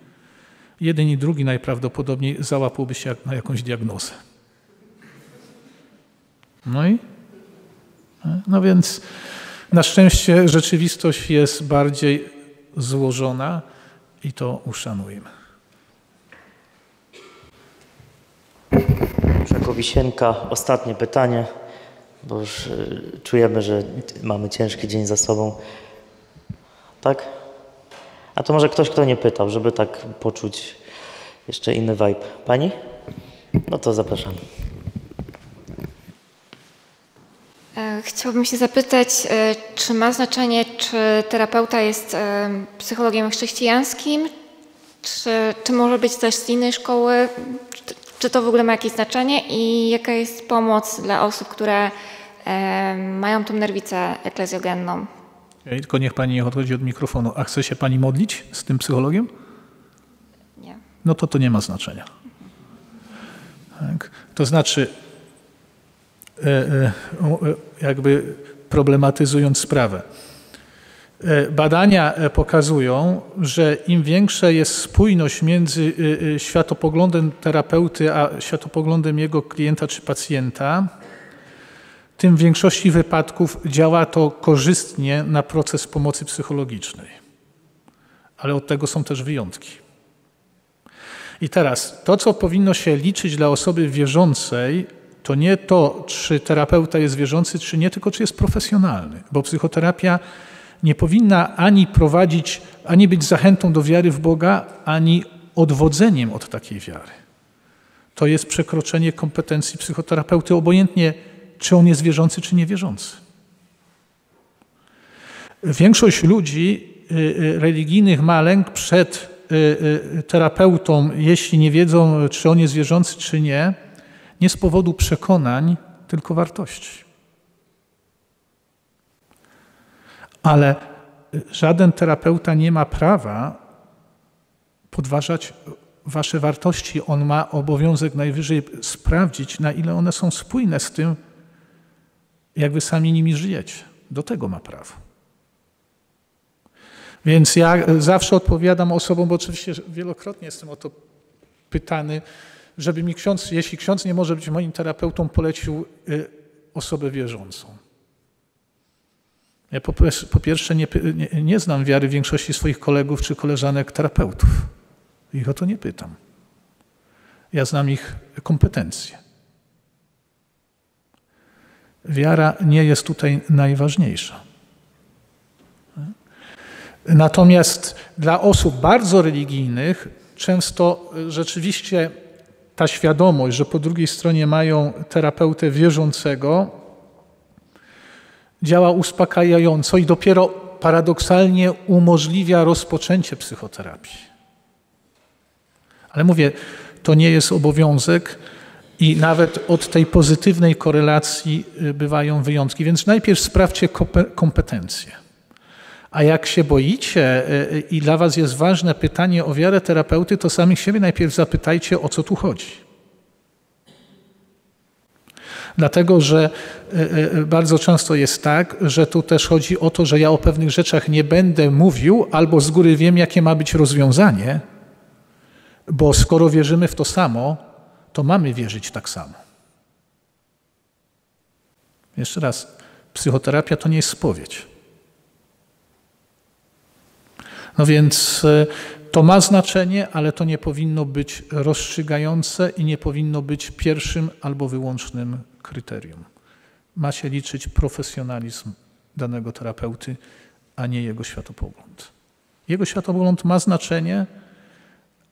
jeden i drugi najprawdopodobniej załapałby się na jakąś diagnozę. No i? No więc na szczęście rzeczywistość jest bardziej złożona i to uszanujmy. Wisienka, ostatnie pytanie, bo już y, czujemy, że mamy ciężki dzień za sobą. Tak? A to może ktoś, kto nie pytał, żeby tak poczuć jeszcze inny vibe. Pani? No to zapraszam. E, Chciałabym się zapytać, e, czy ma znaczenie, czy terapeuta jest e, psychologiem chrześcijańskim, czy, czy może być też z innej szkoły? Czy, czy to w ogóle ma jakieś znaczenie i jaka jest pomoc dla osób, które e, mają tą nerwicę eklezjogenną? Tylko niech pani nie odchodzi od mikrofonu. A chce się pani modlić z tym psychologiem? Nie. no to to nie ma znaczenia. Tak? To znaczy, e, e, jakby problematyzując sprawę, badania e, pokazują, że im większa jest spójność między e, e, światopoglądem terapeuty a światopoglądem jego klienta czy pacjenta, tym w większości wypadków działa to korzystnie na proces pomocy psychologicznej. Ale od tego są też wyjątki. I teraz to, co powinno się liczyć dla osoby wierzącej, to nie to, czy terapeuta jest wierzący, czy nie, tylko czy jest profesjonalny, bo psychoterapia nie powinna ani prowadzić, ani być zachętą do wiary w Boga, ani odwodzeniem od takiej wiary. To jest przekroczenie kompetencji psychoterapeuty, obojętnie czy on jest wierzący, czy niewierzący. Większość ludzi y, y, religijnych ma lęk przed y, terapeutą, jeśli nie wiedzą, czy on jest wierzący, czy nie, nie z powodu przekonań, tylko wartości. Ale y, żaden terapeuta nie ma prawa podważać wasze wartości. On ma obowiązek najwyżej sprawdzić, na ile one są spójne z tym, jak wy sami nimi żyjecie. Do tego ma prawo. Więc ja zawsze odpowiadam osobom, bo oczywiście wielokrotnie jestem o to pytany, żeby mi ksiądz, jeśli ksiądz nie może być moim terapeutą, polecił y, osobę wierzącą. Ja po, po pierwsze nie, nie, nie znam wiary większości swoich kolegów czy koleżanek terapeutów. Ich o to nie pytam. Ja znam ich kompetencje. Wiara nie jest tutaj najważniejsza. Natomiast dla osób bardzo religijnych często rzeczywiście ta świadomość, że po drugiej stronie mają terapeutę wierzącego, działa uspokajająco i dopiero paradoksalnie umożliwia rozpoczęcie psychoterapii. Ale mówię, to nie jest obowiązek i nawet od tej pozytywnej korelacji y, bywają wyjątki. Więc najpierw sprawdźcie kompe- kompetencje. A jak się boicie y, y, i dla Was jest ważne pytanie o wiarę terapeuty, to samych siebie najpierw zapytajcie, o co tu chodzi. Dlatego, że y, y, bardzo często jest tak, że tu też chodzi o to, że ja o pewnych rzeczach nie będę mówił, albo z góry wiem, jakie ma być rozwiązanie, bo skoro wierzymy w to samo, to mamy wierzyć tak samo. Jeszcze raz, psychoterapia to nie jest spowiedź. No więc y, to ma znaczenie, ale to nie powinno być rozstrzygające i nie powinno być pierwszym albo wyłącznym kryterium. Ma się liczyć profesjonalizm danego terapeuty, a nie jego światopogląd. Jego światopogląd ma znaczenie,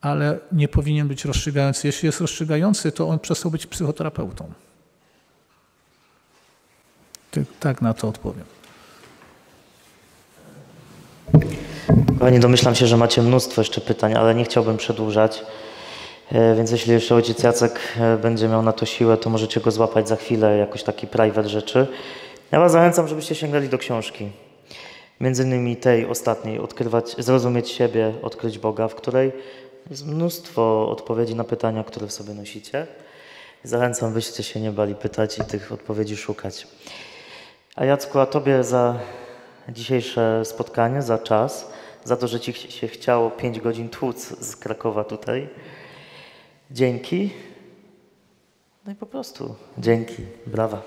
ale nie powinien być rozstrzygający. Jeśli jest rozstrzygający, to on przestał być psychoterapeutą. Ty- Tak na to odpowiem. Kochani, domyślam się, że macie mnóstwo jeszcze pytań, ale nie chciałbym przedłużać. E, Więc jeśli jeszcze ojciec Jacek e, będzie miał na to siłę, to możecie go złapać za chwilę, jakoś taki private rzeczy. Ja Was zachęcam, żebyście sięgnęli do książki. Między innymi tej ostatniej, odkrywać, zrozumieć siebie, odkryć Boga, w której jest mnóstwo odpowiedzi na pytania, które w sobie nosicie. Zachęcam, byście się nie bali pytać i tych odpowiedzi szukać. A Jacku, a Tobie za dzisiejsze spotkanie, za czas, za to, że Ci się chciało 5 godzin tłuc z Krakowa tutaj. Dzięki. No i po prostu dzięki. Brawa.